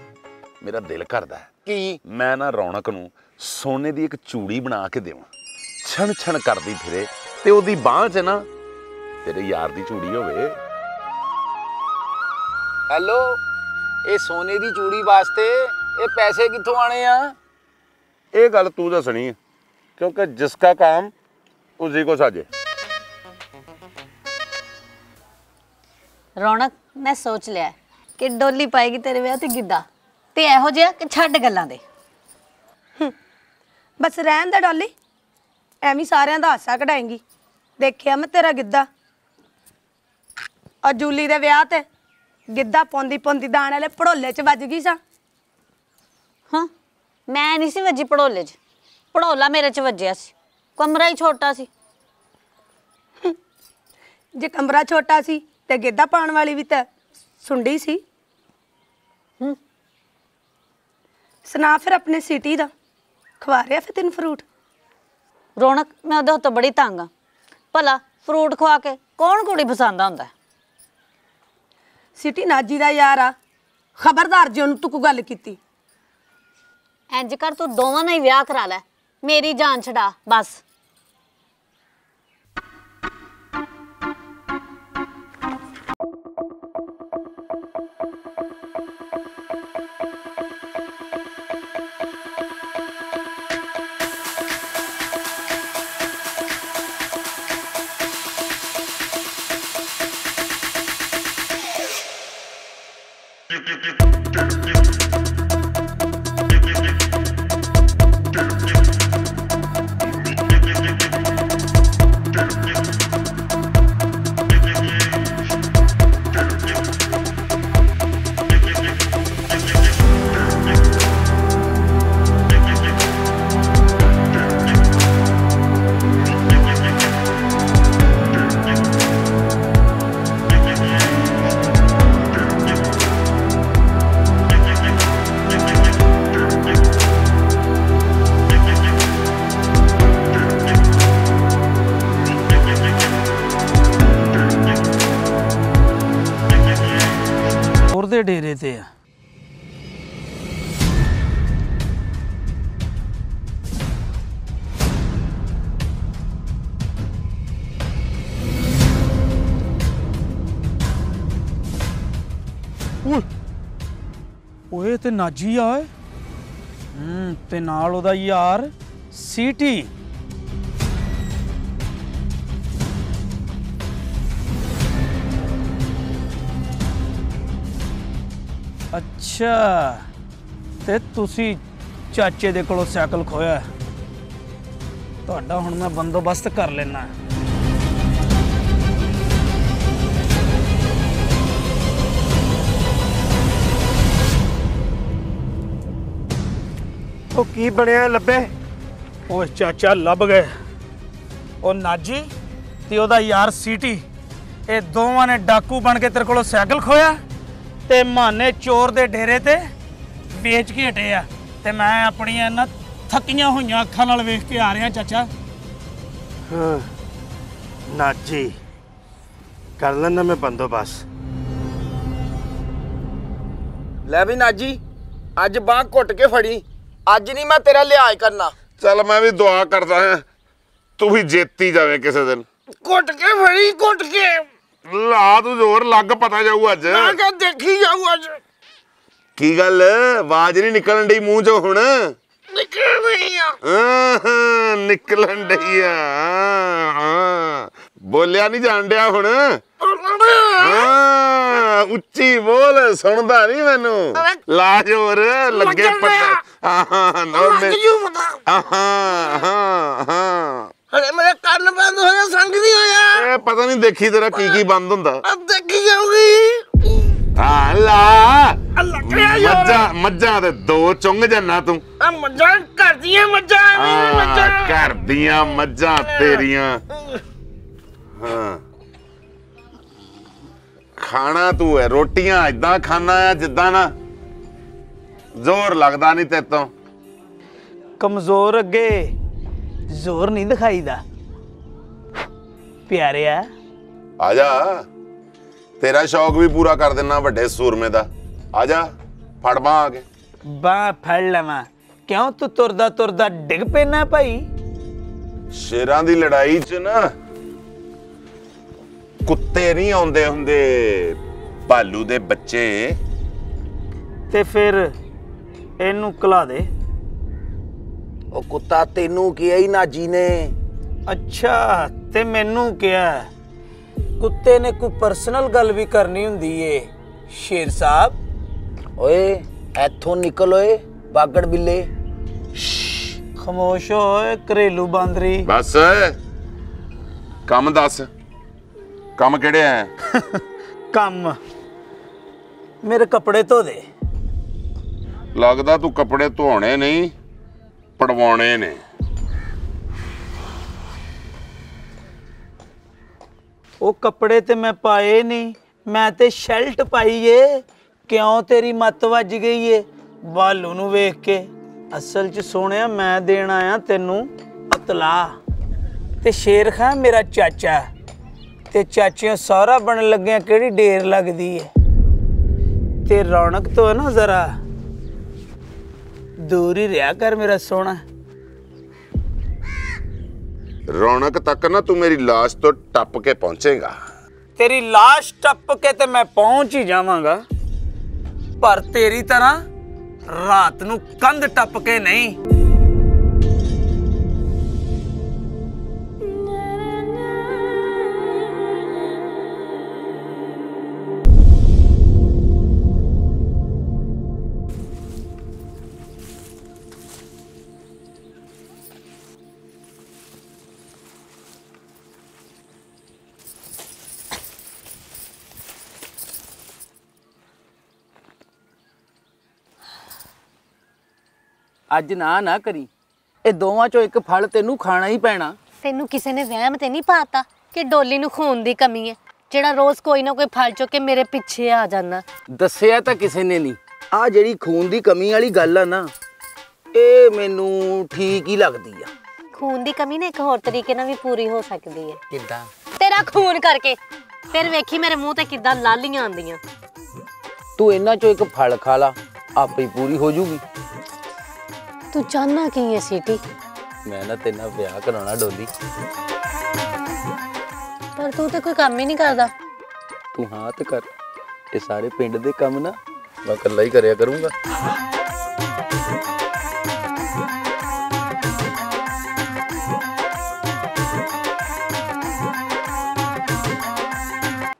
ਮੇਰਾ ਦਿਲ ਕਰਦਾ ਕੀ? ਮੈਂ ਨਾ ਰੌਣਕ ਨੂੰ ਸੋਨੇ ਦੀ ਇੱਕ ਚੂੜੀ ਬਣਾ ਕੇ ਦੇਵਾਂ। ਛਣ ਛਣ ਕਰਦੀ ਫਿਰੇ ਤੇ ਉਹਦੀ ਬਾਹ 'ਚ ਨਾ ਤੇਰੇ ਯਾਰ ਦੀ ਚੂੜੀ ਹੋਵੇ। ਹੈਲੋ ਇਹ ਸੋਨੇ ਦੀ ਚੂੜੀ ਵਾਸਤੇ ਇਹ ਪੈਸੇ ਕਿੱਥੋਂ ਆਣੇ ਆ? ਇਹ ਗੱਲ ਤੂੰ ਦੱਸਣੀ ਹੈ ਕਿਉਂਕਿ ਜਿਸ ਦਾ ਕੰਮ ਉਸੇ ਕੋ ਸਾਜੇ। ਰੌਣਕ ਮੈਂ ਸੋਚ ਲਿਆ ਕਿ ਡੋਲੀ ਪਾਏਗੀ ਤੇਰੇ ਵਿਆਹ ਤੇ ਗਿੱਧਾ। ਤੇ ਇਹੋ ਜਿਹਾ ਕਿ ਛੱਡ ਗੱਲਾਂ ਦੇ। ਬਸ ਰਹਿਣ ਦਾ ਡੋਲੀ। ਐਵੇਂ ਸਾਰਿਆਂ ਦਾ ਹਾਸਾ ਕਢਾਏਂਗੀ। ਦੇਖਿਆ ਮੈਂ ਤੇਰਾ ਗਿੱਧਾ। ਔਰ ਜੂਲੀ ਦੇ ਵਿਆਹ ਤੇ ਗਿੱਧਾ ਪੌਂਦੀ ਪੌਂਦੀ ਦਾਣ ਵਾਲੇ ਪੜੋਲੇ 'ਚ ਵੱਜ ਗਈ ਸਾਂ। ਹਾਂ ਮੈਂ ਨਹੀਂ ਸੀ ਵੱਜੀ ਪੜੋਲੇ 'ਚ। ਪੜੋਲਾ ਮੇਰੇ 'ਚ ਵੱਜਿਆ ਸੀ। ਕਮਰਾ ਹੀ ਛੋਟਾ ਸੀ। ਜੇ ਕਮਰਾ ਛੋਟਾ ਸੀ ਤੇ ਗਿੱਧਾ ਪਾਉਣ ਵਾਲੀ ਵੀ ਤਾਂ ਸੁੰਡੀ ਸੀ। ਹੂੰ। ਸੁਣਾ ਫਿਰ ਆਪਣੇ ਸਿਟੀ ਦਾ। ਖਵਾ ਰਿਆ ਫਿਰ ਤੈਨੂੰ ਫਰੂਟ ਰੌਣਕ ਮੈਂ ਉਹਦੇ ਹੱਥੋਂ ਬੜੀ ਤੰਗ ਆ। ਭਲਾ ਫਰੂਟ ਖਵਾ ਕੇ ਕੌਣ ਕੁੜੀ ਪਸੰਦ ਆਉਂਦਾ? ਹੈ? ਸਿਟੀ ਨਾਜੀ ਦਾ ਯਾਰ ਆ। ਖਬਰਦਾਰ ਜੇ ਉਹਨੂੰ ਤੂੰ ਕੋਈ ਗੱਲ ਕੀਤੀ। ਇੰਜ ਕਰ ਤੂੰ ਦੋਵਾਂ ਨਾਲ ਹੀ ਵਿਆਹ ਕਰਾ ਲੈ। ਮੇਰੀ ਜਾਨ ਛਡਾ ਬਸ। ਤੇ ਨਾਜੀ ਆ ਓਏ। ਹੂੰ, ਤੇ ਨਾਲ ਉਹਦਾ ਯਾਰ ਸੀਟੀ। ਅੱਛਾ, ਤੇ ਤੁਸੀਂ ਚਾਚੇ ਦੇ ਕੋਲੋਂ ਸਾਈਕਲ ਖੋਇਆ। ਤੁਹਾਡਾ ਹੁਣ ਮੈਂ ਬੰਦੋਬਸਤ ਕਰ ਲੈਣਾ ਉਹ ਕੀ ਬਣਿਆ ਲੱਭੇ? ਓਏ ਚਾਚਾ ਲੱਭ ਗਏ। ਉਹ ਨਾਜੀ ਤੇ ਉਹਦਾ ਯਾਰ ਸੀਟੀ ਇਹ ਦੋਵਾਂ ਨੇ ਡਾਕੂ ਬਣ ਕੇ ਤੇਰੇ ਕੋਲੋਂ ਸਾਈਕਲ ਖੋਇਆ ਤੇ ਮਾਨੇ ਚੋਰ ਦੇ ਡੇਰੇ ਤੇ ਵੇਚ ਕੇ ਹਟੇ ਆ। ਤੇ ਮੈਂ ਆਪਣੀਆਂ ਇਹਨਾਂ ਥੱਕੀਆਂ ਹੋਈਆਂ ਅੱਖਾਂ ਨਾਲ ਵੇਖ ਕੇ ਆ ਰਿਹਾ ਚਾਚਾ। ਹਾਂ ਨਾਜੀ ਕਰ ਲੈਣਾ ਮੈਂ ਬੰਦੋਬਸਤ। ਲੈ ਵੀ ਨਾਜੀ ਅੱਜ ਬਾਹ ਘੁੱਟ ਕੇ ਫੜੀ। ਅੱਜ ਨਹੀਂ ਮੈਂ ਤੇਰਾ ਲਿਹਾਜ਼ ਕਰਨਾ। ਚੱਲ ਮੈਂ ਵੀ ਦੁਆ ਕਰਦਾ ਹਾਂ ਤੂੰ ਵੀ ਜੇਤੀ ਜਾਵੇਂ ਕਿਸੇ ਦਿਨ। ਘੁੱਟ ਕੇ ਫੜੀ ਘੁੱਟ ਕੇ। ਲਾ ਤੂੰ ਜ਼ੋਰ ਲੱਗ ਪਤਾ ਜਾਊ ਅੱਜ। ਮੈਂ ਕਿਹਾ ਦੇਖੀ ਜਾਊ ਅੱਜ। ਕੀ ਗੱਲ? ਆਵਾਜ਼ ਨਹੀਂ ਨਿਕਲਣ ਡਈ ਮੂੰਹ ਚੋਂ ਹੁਣ। ਨਿਕਲ ਨਹੀਂ ਆ। ਨਿਕਲਣ ਡਈ ਆ। ਹਾਂ। ਬੋਲਿਆ ਨਹੀਂ ਜਾਣ ਡਿਆ ਹੁਣ। ਹਾਂ, ਉੱਚੀ ਬੋਲ ਸੁਣਦਾ ਨਹੀਂ ਮੈਨੂੰ। ਲਾ ਜੋਰ ਲੱਗੇ ਲੱਗਣ ਡਿਆ। ਪਤਾ ਹਾਂ ਨੋ ਮੈਂ ਪਤਾ। ਹਾਂ ਹਾਂ ਹਾਂ। ਹਲੇ ਮੇਰੇ ਕੰਨ ਬੰਦ ਹੋਇਆ ਸੰਗ ਨਹੀਂ ਹੋਇਆ। ਇਹ ਪਤਾ ਨਹੀਂ ਦੇਖੀ ਤੇਰਾ ਕੀ ਕੀ ਬੰਦ ਹੁੰਦਾ। ਦੇਖੀ ਜਾਊਗੀ। ਹਾਂ ਲਾ। ਮੱਝਾਂ ਮੱਝਾਂ ਦੇ ਦੋ ਚੁੰਗ ਜੰਨਾ ਤੂੰ। ਆ ਮੱਝਾਂ ਕਰਦੀਆਂ ਮੱਝਾਂ ਐਵੇਂ ਹਾਂ ਮੱਝਾਂ। ਘਰ ਦੀਆਂ ਮੱਝਾਂ ਤੇਰੀਆਂ। ਹਾਂ। ਖਾਣਾ ਤੂੰ ਹੈ ਰੋਟੀਆਂ ਇਦਾਂ ਖਾਣਾ ਆ ਜਿੱਦਾਂ ਨਾ। ਜ਼ੋਰ ਲੱਗਦਾ ਨਹੀਂ ਤੇਤੋਂ ਕਮਜ਼ੋਰ ਅੱਗੇ ਜ਼ੋਰ ਨਹੀਂ ਦਿਖਾਈਦਾ। ਪਿਆਰਿਆ ਆ। ਜਾ। ਤੇਰਾ ਸ਼ੌਕ ਵੀ ਪੂਰਾ ਕਰ ਦੇਣਾ ਵੱਡੇ ਸੂਰਮੇ ਦਾ। ਆ ਜਾ ਫੜ ਬਾਂਹ ਆ ਕੇ। ਬਾਹ ਫੜ ਲਵਾਂ। ਕਿਉਂ ਤੂੰ ਤੁਰਦਾ ਤੁਰਦਾ ਡਿੱਗ ਪੈਣਾ ਭਾਈ? ਸ਼ੇਰਾਂ ਦੀ ਲੜਾਈ 'ਚ ਨਾ ਕੁੱਤੇ ਨਹੀਂ ਆਉਂਦੇ ਹੁੰਦੇ ਭਾਲੂ ਦੇ ਬੱਚੇ। ਤੇ ਫਿਰ ਇਹਨੂੰ ਕਲਾ ਦੇ। ਉਹ ਕੁੱਤਾ ਤੈਨੂੰ ਕਿਹਾ ਹੀ ਨੇ ਅੱਛਾ ਤੇ ਮੈਨੂੰ ਕਿਹਾ ਕੁੱਤੇ ਨੇ ਕੋਈ ਪਰਸਨਲ ਗੱਲ ਵੀ ਕਰਨੀ ਹੁੰਦੀ ਏ ਸ਼ੇਰ ਸਾਹਿਬ? ਓਏ ਇੱਥੋਂ ਨਿਕਲ ਓਏ ਬਾਗੜ ਬਿੱਲੇ। ਖਮੋਸ਼ ਹੋਏ ਘਰੇਲੂ ਬਾਂਦਰੀ। ਬਸ ਕੰਮ ਦੱਸ। ਕੰਮ ਕਿਹੜੇ ਆ ਕੰਮ। ਮੇਰੇ ਕੱਪੜੇ ਧੋ ਦੇ ਲੱਗਦਾ ਤੂੰ ਕੱਪੜੇ ਧੋਣੇ ਨਹੀਂ ਪੜਵਾਉਣੇ ਨੇ। ਉਹ ਕੱਪੜੇ ਤੇ ਮੈਂ ਪਾਏ ਨਹੀਂ ਮੈਂ ਤੇ ਸ਼ਰਟ ਪਾਈ ਏ। ਕਿਉਂ ਤੇਰੀ ਮੱਤ ਵੱਜ ਗਈ ਏ? ਬਾਲੂ ਨੂੰ ਵੇਖ ਕੇ। ਅਸਲ 'ਚ ਸੋਹਣਿਆ ਮੈਂ ਦੇਣ ਆਇਆ ਤੈਨੂੰ। ਅਤਲਾ ਤੇ ਸ਼ੇਰ ਖਾਂ ਮੇਰਾ ਚਾਚਾ। ਤੇ ਚਾਚਿਆਂ ਸਾਰਾ ਬਣਨ ਲੱਗਿਆ ਕਿਹੜੀ ਢੇਰ ਲੱਗਦੀ ਏ ਤੇ ਰੌਣਕ ਤੋਂ ਹੈ ਨਾ ਜ਼ਰਾ ਦੂਰ ਹੀ ਰਿਹਾ ਕਰ ਮੇਰਾ ਸੋਹਣਾ। ਰੌਣਕ ਤੱਕ ਨਾ ਤੂੰ ਮੇਰੀ ਲਾਸ਼ ਤੋਂ ਟੱਪ ਕੇ ਪਹੁੰਚੇਗਾ। ਤੇਰੀ ਲਾਸ਼ ਟੱਪ ਕੇ ਤੇ ਮੈਂ ਪਹੁੰਚ ਹੀ ਜਾਵਾਂਗਾ। ਪਰ ਤੇਰੀ ਤਰ੍ਹਾਂ ਰਾਤ ਨੂੰ ਕੰਧ ਟੱਪ ਕੇ ਨਹੀਂ। ਅੱਜ ਨਾ ਨਾ ਕਰੀ। ਇਹ ਦੋਵਾਂ ਚੋਂ ਇੱਕ ਫਲ ਤੈਨੂੰ ਖਾਣਾ ਹੀ ਪੈਣਾ। ਤੈਨੂੰ ਕਿਸੇ ਨੇ ਵਹਿਮ ਤੇ ਨਹੀਂ ਪਾਤਾ ਕਿ ਡੋਲੀ ਨੂੰ ਖੂਨ ਦੀ ਕਮੀ ਹੈ ਜਿਹੜਾ ਰੋਜ਼ ਕੋਈ ਨਾ ਕੋਈ ਫਲ ਚੁੱਕ ਕੇ ਮੇਰੇ ਪਿੱਛੇ ਆ ਜਾਂਦਾ। ਦੱਸਿਆ ਤਾਂ ਕਿਸੇ ਨੇ ਨਹੀਂ। ਆ ਜਿਹੜੀ ਖੂਨ ਦੀ ਕਮੀ ਵਾਲੀ ਗੱਲ ਆ ਨਾ ਇਹ ਮੈਨੂੰ ਠੀਕ ਹੀ ਲੱਗਦੀ ਆ। ਖੂਨ ਦੀ ਕਮੀ ਨਾ ਇੱਕ ਹੋਰ ਤਰੀਕੇ ਨਾਲ ਵੀ ਪੂਰੀ ਹੋ ਸਕਦੀ ਹੈ। ਕਿੱਦਾਂ? ਤੇਰਾ ਖੂਨ ਕਰਕੇ। ਫਿਰ ਵੇਖੀ ਮੇਰੇ ਮੂੰਹ ਤੇ ਕਿੱਦਾਂ ਲਾਲੀਆਂ ਆਉਂਦੀਆਂ। ਤੂੰ ਇਹਨਾਂ ਚੋਂ ਇੱਕ ਫਲ ਖਾ ਲਾ ਆਪੇ ਹੀ ਪੂਰੀ ਹੋ ਜੂਗੀ। ਤੂੰ ਚਾਹਨਾ ਕੀ ਹੈ ਸੀਟੀ? ਮੈਂ ਨਾ ਤੇਰੇ ਨਾਲ ਵਿਆਹ ਕਰਾਉਣਾ ਡੋਲੀ। ਪਰ ਤੂੰ ਤੇ ਕੋਈ ਕੰਮ ਹੀ ਨਹੀਂ ਕਰਦਾ। ਤੂੰ ਹਾਂ ਤੇ ਕਰ। ਇਹ ਸਾਰੇ ਪਿੰਡ ਦੇ ਕੰਮ ਨਾ ਮੈਂ ਇਕੱਲਾ ਹੀ ਕਰਿਆ ਕਰੂੰਗਾ।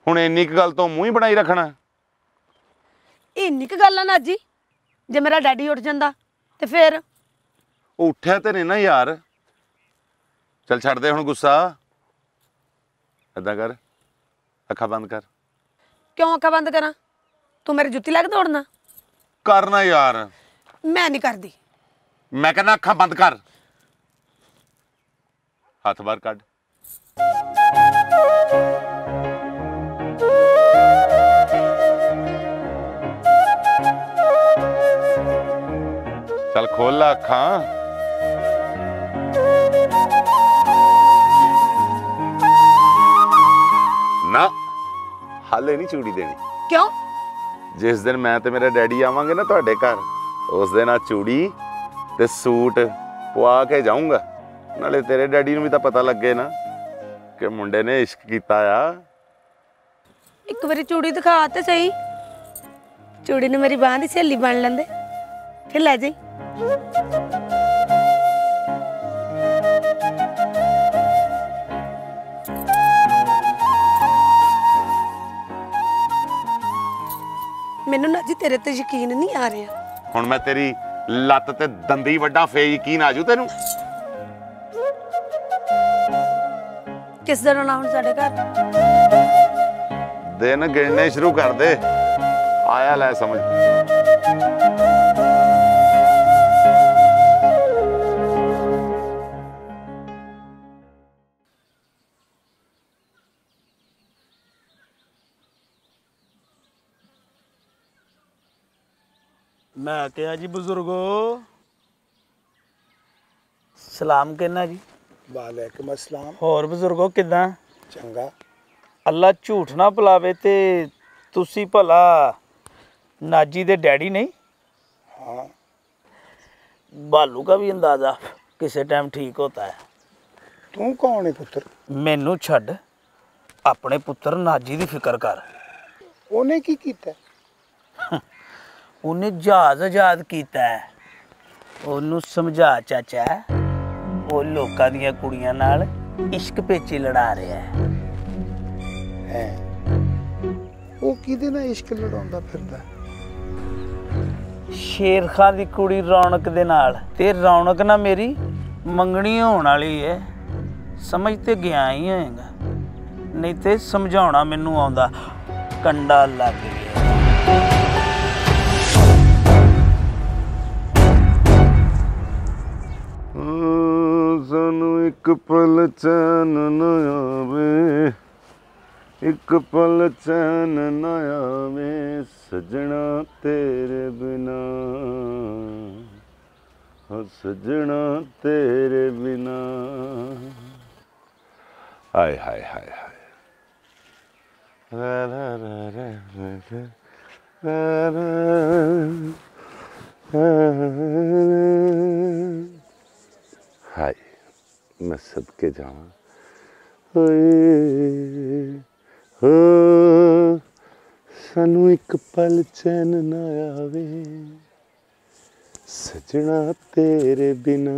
ਹੁਣ ਇੰਨੀ ਕੁ ਗੱਲ ਤੋਂ ਮੂੰਹ ਹੀ ਬਣਾਈ ਰੱਖਣਾ। ਇੰਨੀ ਕੁ ਗੱਲ ਆ ਨਾ ਜੀ ਜੇ ਮੇਰਾ ਡੈਡੀ ਉੱਠ ਜਾਂਦਾ ਤੇ ਫਿਰ ਉਹ ਉੱਠਿਆ ਤੇ ਨਹੀਂ ਨਾ ਯਾਰ। ਚੱਲ ਛੱਡ ਦੇ ਹੁਣ ਗੁੱਸਾ। ਏਦਾਂ ਕਰ ਅੱਖਾਂ ਬੰਦ ਕਰ। ਕਿਉਂ ਅੱਖਾਂ ਬੰਦ ਕਰਾਂ? ਤੂੰ ਮੇਰੀ ਜੁੱਤੀ ਲੈ ਕੇ ਦੌੜਨਾ? ਕਰਨਾ ਯਾਰ। ਮੈਂ ਨਹੀਂ ਕਰਦੀ। ਮੈਂ ਕਹਿੰਦਾ ਅੱਖਾਂ ਬੰਦ ਕਰ। ਹੱਥ ਬਾਹਰ ਕੱਢ। ਚੱਲ ਖੋਲ ਲਾ ਅੱਖਾਂ। ਨਾ। ਹਾਲੇ ਨਹੀਂ ਚੂੜੀ ਦੇਣੀ। ਕਿਉਂ? ਜਿਸ ਦਿਨ ਮੈਂ ਤੇ ਮੇਰਾ ਡੈਡੀ ਆਵਾਂਗੇ ਨਾ ਤੁਹਾਡੇ ਘਰ ਉਸ ਦਿਨ ਆ ਚੂੜੀ ਤੇ ਸੂਟ ਪਵਾ ਕੇ ਜਾਊਂਗਾ। ਨਾਲੇ ਤੇਰੇ ਡੈਡੀ ਨੂੰ ਵੀ ਤਾਂ ਪਤਾ ਲੱਗੇ ਨਾ ਕਿ ਮੁੰਡੇ ਨੇ ਇਸ਼ਕ ਕੀਤਾ ਆ। ਇੱਕ ਵਾਰੀ ਚੂੜੀ ਦਿਖਾ ਤੇ ਸਹੀ। ਚੂੜੀ ਨੂੰ ਮੇਰੀ ਬਾਂਹ ਦੀ ਸਹੇਲੀ ਬਣ ਲੈਂਦੇ। ਫਿਰ ਲੈ ਜਾਈ। ਮੈਨੂੰ ਨਾ ਜੀ ਤੇਰੇ ਤੇ ਯਕੀਨ ਨਹੀਂ ਆ ਰਿਹਾ। ਹੁਣ ਮੈਂ ਤੇਰੀ ਲੱਤ ਤੇ ਦੰਦੀ ਵੱਡਾ ਫੇ ਯਕੀਨ ਆਜੂ ਤੈਨੂੰ। ਕਿਸ ਦਿਨ ਆਉਣਾ ਹੁਣ ਸਾਡੇ ਘਰ? ਦਿਨ ਗਿਣਨੇ ਸ਼ੁਰੂ ਕਰ ਦੇ। ਆਇਆ ਲੈ ਸਮਝ। कहना क्या जी बुजुर्गो। सलाम कहना जी। वालेकुम अस्सलाम। और ਬਜ਼ੁਰਗੋ ਕਿਦਾਂ ਚੰਗਾ ਅੱਲਾ ਝੂਠ ਨਾ ਭੁਲਾਵੇ ਤੇ ਤੁਸੀਂ ਭਲਾ ਨਾਜੀ ਦੇ ਡੈਡੀ ਨਹੀਂ हाँ। बालू का भी अंदाज़ा किसी टाइम ठीक होता है। तू कौन है पुत्र? ਮੈਨੂੰ ਛੱਡ ਆਪਣੇ ਪੁੱਤਰ ਨਾਜੀ ਦੀ ਫਿਕਰ ਕਰ ਉਹਨੇ ਕੀ ਕੀਤਾ ਉਹਨੇ ਜਹਾਜ਼ ਆਜ਼ਾਦ ਕੀਤਾ ਹੈ। ਉਹਨੂੰ ਸਮਝਾ ਚਾਚਾ ਉਹ ਲੋਕਾਂ ਦੀਆਂ ਕੁੜੀਆਂ ਨਾਲ ਇਸ਼ਕ ਪੇਚੀ ਲੜਾ ਰਿਹਾ ਹੈ। ਹੈ? ਉਹ ਕਿਹਦੇ ਨਾਲ ਇਸ਼ਕ ਲੜਾਉਂਦਾ ਫਿਰਦਾ? ਸ਼ੇਰ ਖਾਨ ਦੀ ਕੁੜੀ ਰੌਣਕ ਦੇ ਨਾਲ। ਤੇ ਰੌਣਕ ਨਾ ਮੇਰੀ ਮੰਗਣੀ ਹੋਣ ਵਾਲੀ ਹੈ। ਸਮਝ ਤੇ ਗਿਆ ਹੀ ਹੋਏਗਾ। ਨਹੀਂ ਤੇ ਸਮਝਾਉਣਾ ਮੈਨੂੰ ਆਉਂਦਾ। ਕੰਡਾ ਲੱਗ ਗਿਆ। ਸਾਨੂੰ ਇੱਕ ਪਲ ਚੈਨ ਨਾ ਆਵੇ, ਇੱਕ ਪਲ ਚੈਨ ਨਾ ਆਵੇ ਸਜਣਾ ਤੇਰੇ ਬਿਨਾ। ਹੋ, ਸਜਣਾ ਤੇਰੇ ਬਿਨਾ। ਹਾਏ ਹਾਏ ਹਾਏ ਹਾਏ। ਰਾ ਰਾ ਰਾ ਰਾ ਰਾ ਰਾ ਰਾ ਰਾ। ਹਾਏ ਮੈਂ ਸਦਕੇ ਜਾਵਾਂ। ਹੋਏ ਹੋ ਸਾਨੂੰ ਇੱਕ ਪਲ ਚੈਨ ਨਾ ਆਵੇ। ਸਜਣਾ ਤੇਰੇ ਬਿਨਾ।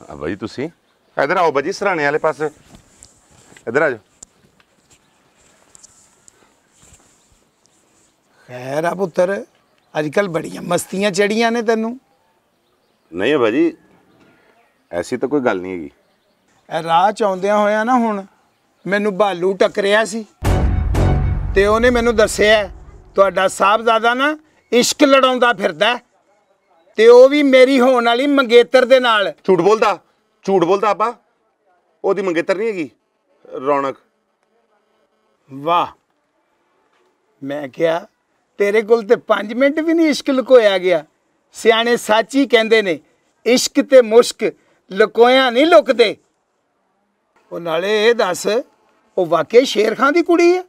ਆ ਬਾਈ ਤੁਸੀਂ ਇਧਰ ਆਓ ਬਾਜੀ ਸਰਾਣੇ ਵਾਲੇ ਪਾਸੇ। ਇਧਰ ਆ ਜਾਓ। ਖੈਰ ਆ ਪੁੱਤਰ ਅੱਜ ਕੱਲ ਬੜੀਆਂ ਮਸਤੀਆਂ ਚੜੀਆਂ ਨੇ ਤੈਨੂੰ। ਨਹੀਂ ਬਾਜੀ ਐਸੀ ਤਾਂ ਕੋਈ ਗੱਲ ਨਹੀਂ ਹੈਗੀ। ਇਹ ਰਾਹ ਚ ਆਉਂਦਿਆਂ ਹੋਇਆਂ ਨਾ ਹੁਣ ਮੈਨੂੰ ਭਾਲੂ ਟੱਕਰਿਆ ਸੀ। ਤੇ ਉਹਨੇ ਮੈਨੂੰ ਦੱਸਿਆ ਤੁਹਾਡਾ ਸਾਹਿਬਜ਼ਾਦਾ ਨਾ ਇਸ਼ਕ ਲੜਾਉਂਦਾ ਫਿਰਦਾ ਤੇ ਉਹ ਵੀ ਮੇਰੀ ਹੋਣ ਵਾਲੀ ਮੰਗੇਤਰ ਦੇ ਨਾਲ। ਝੂਠ ਬੋਲਦਾ ਝੂਠ ਬੋਲਦਾ ਆਪਾ। ਉਹਦੀ ਮੰਗੇਤਰ ਨਹੀਂ ਹੈਗੀ ਰੌਣਕ। ਵਾਹ ਮੈਂ ਕਿਹਾ ਤੇਰੇ ਕੋਲ ਤੇ 5 ਮਿੰਟ ਵੀ ਨਹੀਂ ਇਸ਼ਕ ਲੁਕੋਇਆ ਗਿਆ। ਸਿਆਣੇ ਸੱਚ ਕਹਿੰਦੇ ਨੇ ਇਸ਼ਕ ਤੇ ਮੁਸ਼ਕ ਲੁਕੋਇਆ ਨਹੀਂ ਲੁਕਦੇ। ਉਹ ਨਾਲੇ ਇਹ ਦੱਸ ਉਹ ਵਾਕਈ ਸ਼ੇਰ ਖਾਨ ਦੀ ਕੁੜੀ ਹੈ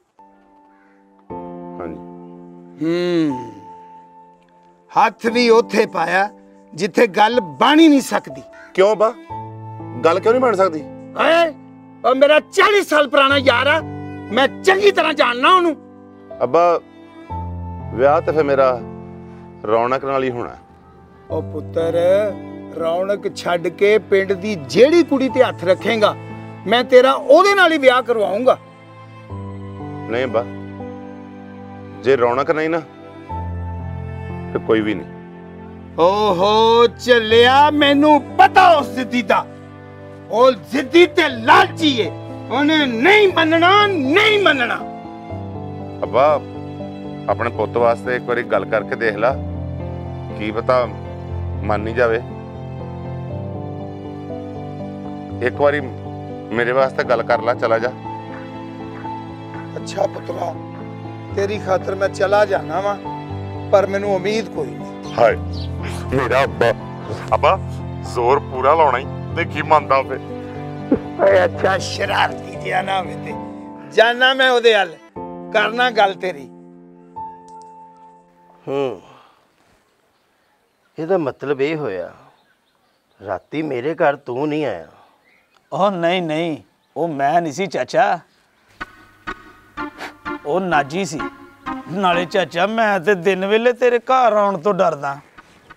ਹਾਂਜੀ। ਹੂੰ। ਹੱਥ ਵੀ ਉੱਥੇ ਪਾਇਆ ਜਿੱਥੇ ਗੱਲ ਬਣ ਹੀ ਨਹੀਂ ਸਕਦੀ। ਕਿਉਂ ਬਾ ਗੱਲ ਕਿਉਂ ਨਹੀਂ ਬਣ ਸਕਦੀ? ਓਏ ਉਹ ਮੇਰਾ 40 ਸਾਲ ਪੁਰਾਣਾ ਯਾਰ ਆ ਮੈਂ ਚੰਗੀ ਤਰ੍ਹਾਂ ਜਾਣਦਾ ਉਹਨੂੰ। ਅੱਬਾ ਵਿਆਹ ਤੇ ਫੇ ਮੇਰਾ ਰੌਣਕ ਨਾਲ ਹੀ ਹੋਣਾ ਉਹ ਪੁੱਤਰ ਰੌਣਕ ਛੱਡ ਕੇ ਪਿੰਡ ਦੀ ਜਿਹੜੀ ਕੁੜੀ ਤੇ ਹੱਥ ਰੱਖੇਗਾ ਮੈਂ ਤੇਰਾ ਉਹਦੇ ਨਾਲ ਹੀ ਵਿਆਹ ਕਰਵਾਉਂਗਾ। ਨਹੀਂ ਅੱਬਾ ਜੇ ਰੌਣਕ ਨਹੀਂ ਨਾ ਤੇ ਕੋਈ ਵੀ ਨਹੀਂ। ਓਹੋ ਚੱਲਿਆ ਮੈਨੂੰ ਪਤਾ ਉਸ ਜ਼ਿੱਦੀ ਦਾ। ਉਹ ਜ਼ਿੱਦੀ ਤੇ ਲਾਲਚੀ ਏ। ਉਹਨੇ ਨਹੀਂ ਮੰਨਣਾ ਨਹੀਂ ਮੰਨਣਾ। ਅੱਬਾ ਆਪਣੇ ਪੁੱਤ ਵਾਸਤੇ ਇੱਕ ਵਾਰੀ ਗੱਲ ਕਰਕੇ ਦੇਖ ਲੈ। ਕੀ ਪਤਾ ਮੰਨ ਨਹੀਂ ਜਾਵੇ। ਇੱਕ ਵਾਰੀ ਮੇਰੇ ਵਾਸਤੇ ਗੱਲ ਕਰ ਲੈ ਚਲਾ ਜਾ। ਅੱਛਾ ਪੁੱਤਰਾ ਤੇਰੀ ਖਾਤਰ ਮੈਂ ਚਲਾ ਜਾਣਾ ਵਾਂ ਪਰ ਮੈਨੂੰ ਉਮੀਦ ਕੋਈ ਨਹੀਂ। ਹਾਏ ਮੇਰਾ ਅੱਬਾ ਅੱਬਾ ਜ਼ੋਰ ਪੂਰਾ ਲਾਉਣਾ ਹੀ ਦੇਖੀ ਮੰਨਦਾ ਫੇ ਓਏ ਅੱਛਾ ਸ਼ਰਾਰਤੀ ਜਿਹਾ ਨਾ ਹੋਵੇ ਤੇ। ਜਾਨਾ ਮੈਂ ਉਹਦੇ ਹੱਲ ਕਰਨਾ ਗੱਲ ਤੇਰੀ। ਹੂੰ। ਇਹਦਾ ਮਤਲਬ ਇਹ ਹੋਇਆ ਰਾਤੀ ਮੇਰੇ ਘਰ ਤੂੰ ਨਹੀਂ ਆਇਆ। ਉਹ ਨਹੀਂ ਨਹੀਂ ਉਹ ਮੈਂ ਨਹੀਂ ਸੀ ਚਾਚਾ। ਉਹ ਨਾਜੀ ਸੀ। ਨਾਲੇ ਚਾਚਾ ਮੈਂ ਤੇ ਦਿਨ ਵੇਲੇ ਤੇਰੇ ਘਰ ਆਉਣ ਤੋਂ ਡਰਦਾ।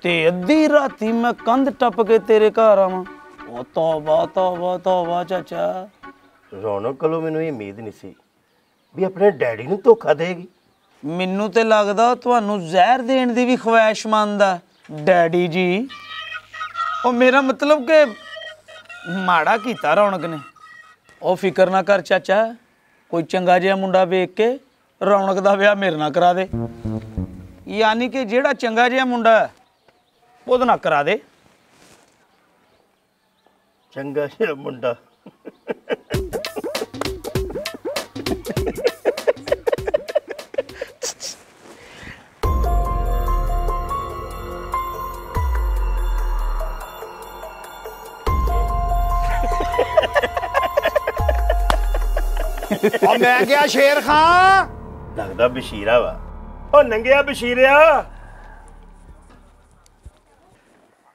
ਤੇ ਅੱਧੀ ਰਾਤੀ ਮੈਂ ਕੰਧ ਟੱਪ ਕੇ ਤੇਰੇ ਘਰ ਆਵਾਂ। ਉਹ ਤੌਬਾ ਤੌਬਾ ਤੌਬਾ ਚਾਚਾ। ਰੌਣਕ ਕੋਲੋਂ ਮੈਨੂੰ ਇਹ ਉਮੀਦ ਨਹੀਂ ਸੀ ਵੀ ਆਪਣੇ ਡੈਡੀ ਨੂੰ ਧੋਖਾ ਦੇਗੀ। ਮੈਨੂੰ ਤੇ ਲੱਗਦਾ ਉਹ ਤੁਹਾਨੂੰ ਜ਼ਹਿਰ ਦੇਣ ਦੀ ਵੀ ਖਵਾਇਸ਼ ਮੰਨਦਾ ਡੈਡੀ ਜੀ, ਉਹ ਮੇਰਾ ਮਤਲਬ ਕਿ ਮਾੜਾ ਕੀਤਾ ਰੌਣਕ ਨੇ। ਉਹ ਫਿਕਰ ਨਾ ਕਰ ਚਾਚਾ, ਕੋਈ ਚੰਗਾ ਜਿਹਾ ਮੁੰਡਾ ਵੇਖ ਕੇ ਰੌਣਕ ਦਾ ਵਿਆਹ ਮੇਰੇ ਨਾਲ ਕਰਾ ਦੇ। ਯਾਨੀ ਕਿ ਜਿਹੜਾ ਚੰਗਾ ਜਿਹਾ ਮੁੰਡਾ ਉਹਦੇ ਨਾਲ ਕਰਾ ਦੇ। ਚੰਗਾ ਜਿਹਾ ਮੁੰਡਾ। ਉਹ ਮੈਂ ਗਿਆ ਸ਼ੇਰ ਖਾਂ। ਲੱਗਦਾ ਬਸ਼ੀਰਾ ਵਾ। ਉਹ ਨੰਗਿਆ ਬਸ਼ੀਰਿਆ।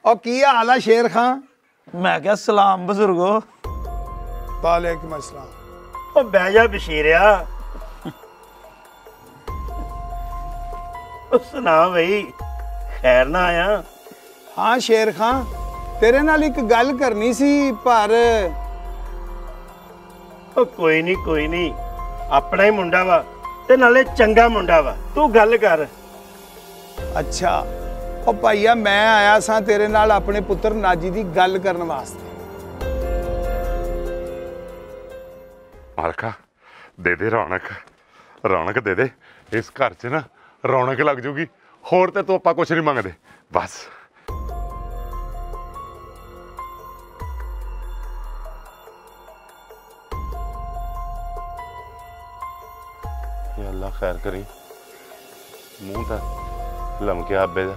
ਉਹ ਕੀ ਹਾਲ ਆ ਸ਼ੇਰ ਖਾਂ? ਮੈਂ ਕਿਹਾ ਸਲਾਮ ਬਜ਼ੁਰਗੋ। ਵਾਲੇਕੁਮ ਅਸਲਾਮ। ਉਹ ਬਹਿ ਜਾ ਬਸ਼ੀਰਿਆ। ਉਹ ਸੁਣਾ ਬਈ ਖੈਰ ਨਾ ਆਇਆ? ਹਾਂ ਸ਼ੇਰ ਖਾਂ ਤੇਰੇ ਨਾਲ ਇੱਕ ਗੱਲ ਕਰਨੀ ਸੀ ਪਰ ਉਹ ਕੋਈ ਨਹੀਂ ਕੋਈ ਨਹੀਂ ਆਪਣਾ ਹੀ ਮੁੰਡਾ ਵਾ ਤੇ ਨਾਲੇ ਚੰਗਾ ਮੁੰਡਾ ਵਾ। ਤੂੰ ਗੱਲ ਕਰ। ਅੱਛਾ। ਉਹ ਭਾਈਆ ਮੈਂ ਆਇਆ ਸਾਂ ਤੇਰੇ ਨਾਲ ਆਪਣੇ ਪੁੱਤਰ ਨਾਜੀ ਦੀ ਗੱਲ ਕਰਨ ਵਾਸਤੇ। ਮਾਲਕਾ ਦੇ ਦੇ ਰੌਣਕ। ਰੌਣਕ ਦੇ ਦੇ। ਇਸ ਘਰ 'ਚ ਨਾ ਰੌਣਕ ਲੱਗ ਜੂਗੀ। ਹੋਰ ਤੇ ਤੂੰ ਆਪਾਂ ਕੁਝ ਨਹੀਂ ਮੰਗਦੇ। ਬਸ। ਖੈਰ ਕਰੀ। ਮੂੰਹ ਤਾਂ ਲਮਕਿਆ ਅੱਬੇ ਦਾ।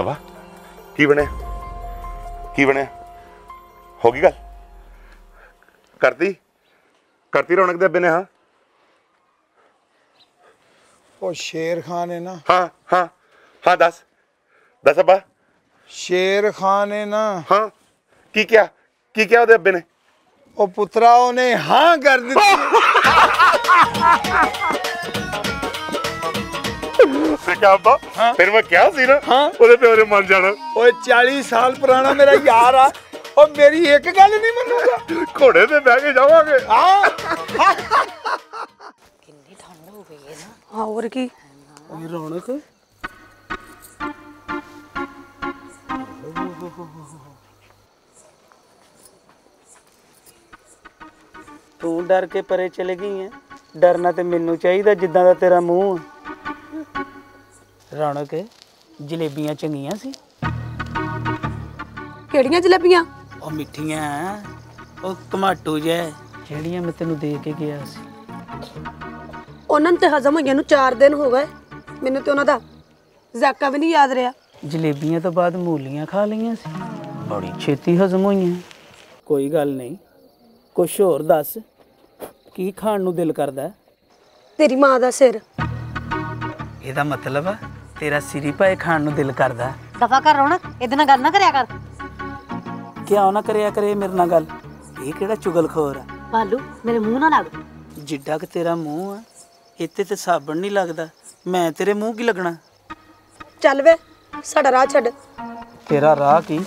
ਅਬਾ ਕੀ ਬਣਿਆ? ਕੀ ਬਣਿਆ? ਹੋ ਗਈ ਗੱਲ? ਕਰਤੀ? ਕਰਤੀ ਰੌਣਕ ਦੇ ਅੱਬੇ ਨੇ ਹਾਂ? ਉਹ ਸ਼ੇਰ ਖਾਨ ਨੇ ਨਾ। ਹਾਂ ਹਾਂ ਹਾਂ ਦੱਸ। ਦੱਸ ਅੱਬਾ। ਸ਼ੇਰ ਖਾਨ ਨੇ ਨਾ। ਹਾਂ ਕੀ ਕਿਹਾ? ਕੀ ਕਿਹਾ ਉਹਦੇ ਅੱਬੇ ਨੇ? ਉਹ ਪੁੱਤਰਾ ਉਹਨੇ ਹਾਂ ਕਰ ਦਿੱਤੀ। ਅੱਬਾ ਫਿਰ ਮੈਂ ਕਿਹਾ ਸੀ ਨਾ ਉਹਦੇ ਪਿਓ ਨੇ ਮੰਨ ਜਾਣਾ। ਓਏ 40 ਸਾਲ ਪੁਰਾਣਾ ਮੇਰਾ ਯਾਰ ਆ। ਉਹ ਮੇਰੀ ਇੱਕ ਗੱਲ ਨਹੀਂ ਮੰਨੂਗਾ। ਘੋੜੇ ਤੇ ਬਹਿ ਕੇ ਜਾਵਾਂਗੇ। ਹਾਂ। ਹਾਂ ਹੋਰ ਕੀ? ਰੌਣਕ। ਤੂੰ ਡਰ ਕੇ ਪਰੇ ਚਲੇ ਗਈ ਹੈ ਡਰਨਾ ਤੇ ਮੈਨੂੰ ਚਾਹੀਦਾ ਜਿੱਦਾਂ ਦਾ ਤੇਰਾ ਮੂੰਹ। ਰੌਣਕ ਜਲੇਬੀਆਂ ਚੰਗੀਆਂ ਸੀ। ਕਿਹੜੀਆਂ ਜਲੇਬੀਆਂ? ਉਹ ਮਿੱਠੀਆਂ ਉਹ ਟਮਾਟੋ ਜੇ ਜਿਹੜੀਆਂ ਮੈਂ ਤੈਨੂੰ ਦੇ ਕੇ ਗਿਆ ਸੀ। ਉਹਨਾਂ ਨੂੰ ਤੇ ਹਜ਼ਮ ਹੋਈਆਂ ਨੂੰ 4 ਦਿਨ ਹੋ ਗਏ। ਮੈਨੂੰ ਤੇ ਉਹਨਾਂ ਦਾ ਜ਼ਾਕਾ ਵੀ ਨਹੀਂ ਯਾਦ ਰਿਹਾ। ਜਲੇਬੀਆਂ ਤੋਂ ਬਾਅਦ ਮੂਲੀਆਂ ਖਾ ਲਈਆਂ ਸੀ। ਬੜੀ ਛੇਤੀ ਹਜ਼ਮ ਹੋਈਆਂ। ਕੋਈ ਗੱਲ ਨਹੀਂ। ਕੁਛ ਹੋਰ ਦੱਸ। ਕੀ ਖਾਣ ਨੂੰ ਦਿਲ ਕਰਦਾ? ਤੇਰੀ ਮਾਂ ਦਾ ਸਿਰ। ਇਹਦਾ ਮਤਲਬ ਆ ਤੇਰਾ ਸਿਰੀ ਪਾਏ ਖਾਣ ਨੂੰ ਦਿਲ ਕਰਦਾ। ਦਫਾ ਕਰ ਰੌਣਕ ਇਹਦੇ ਨਾਲ ਗੱਲ ਨਾ ਕਰਿਆ ਕਰ। ਕਿਉਂ ਨਾ ਕਰਿਆ ਕਰੇ ਮੇਰੇ ਨਾਲ ਗੱਲ? ਇਹ ਕਿਹੜਾ ਚੁਗਲਖੋਰ ਆ? ਭਾਲੂ ਮੇਰੇ ਮੂੰਹ ਨਾ ਲੱਗ ਜਿੱਡਾ ਕਿ ਤੇਰਾ ਮੂੰਹ ਆ ਇੱਥੇ ਤੇ ਸਾਬਣ ਨਹੀਂ ਲੱਗਦਾ। ਮੈਂ ਤੇਰੇ ਮੂੰਹ ਕੀ ਲੱਗਣਾ? ਚੱਲ ਵੇ ਸਾਡਾ ਰਾਹ ਛੱਡ। ਤੇਰਾ ਰਾਹ ਕੀ?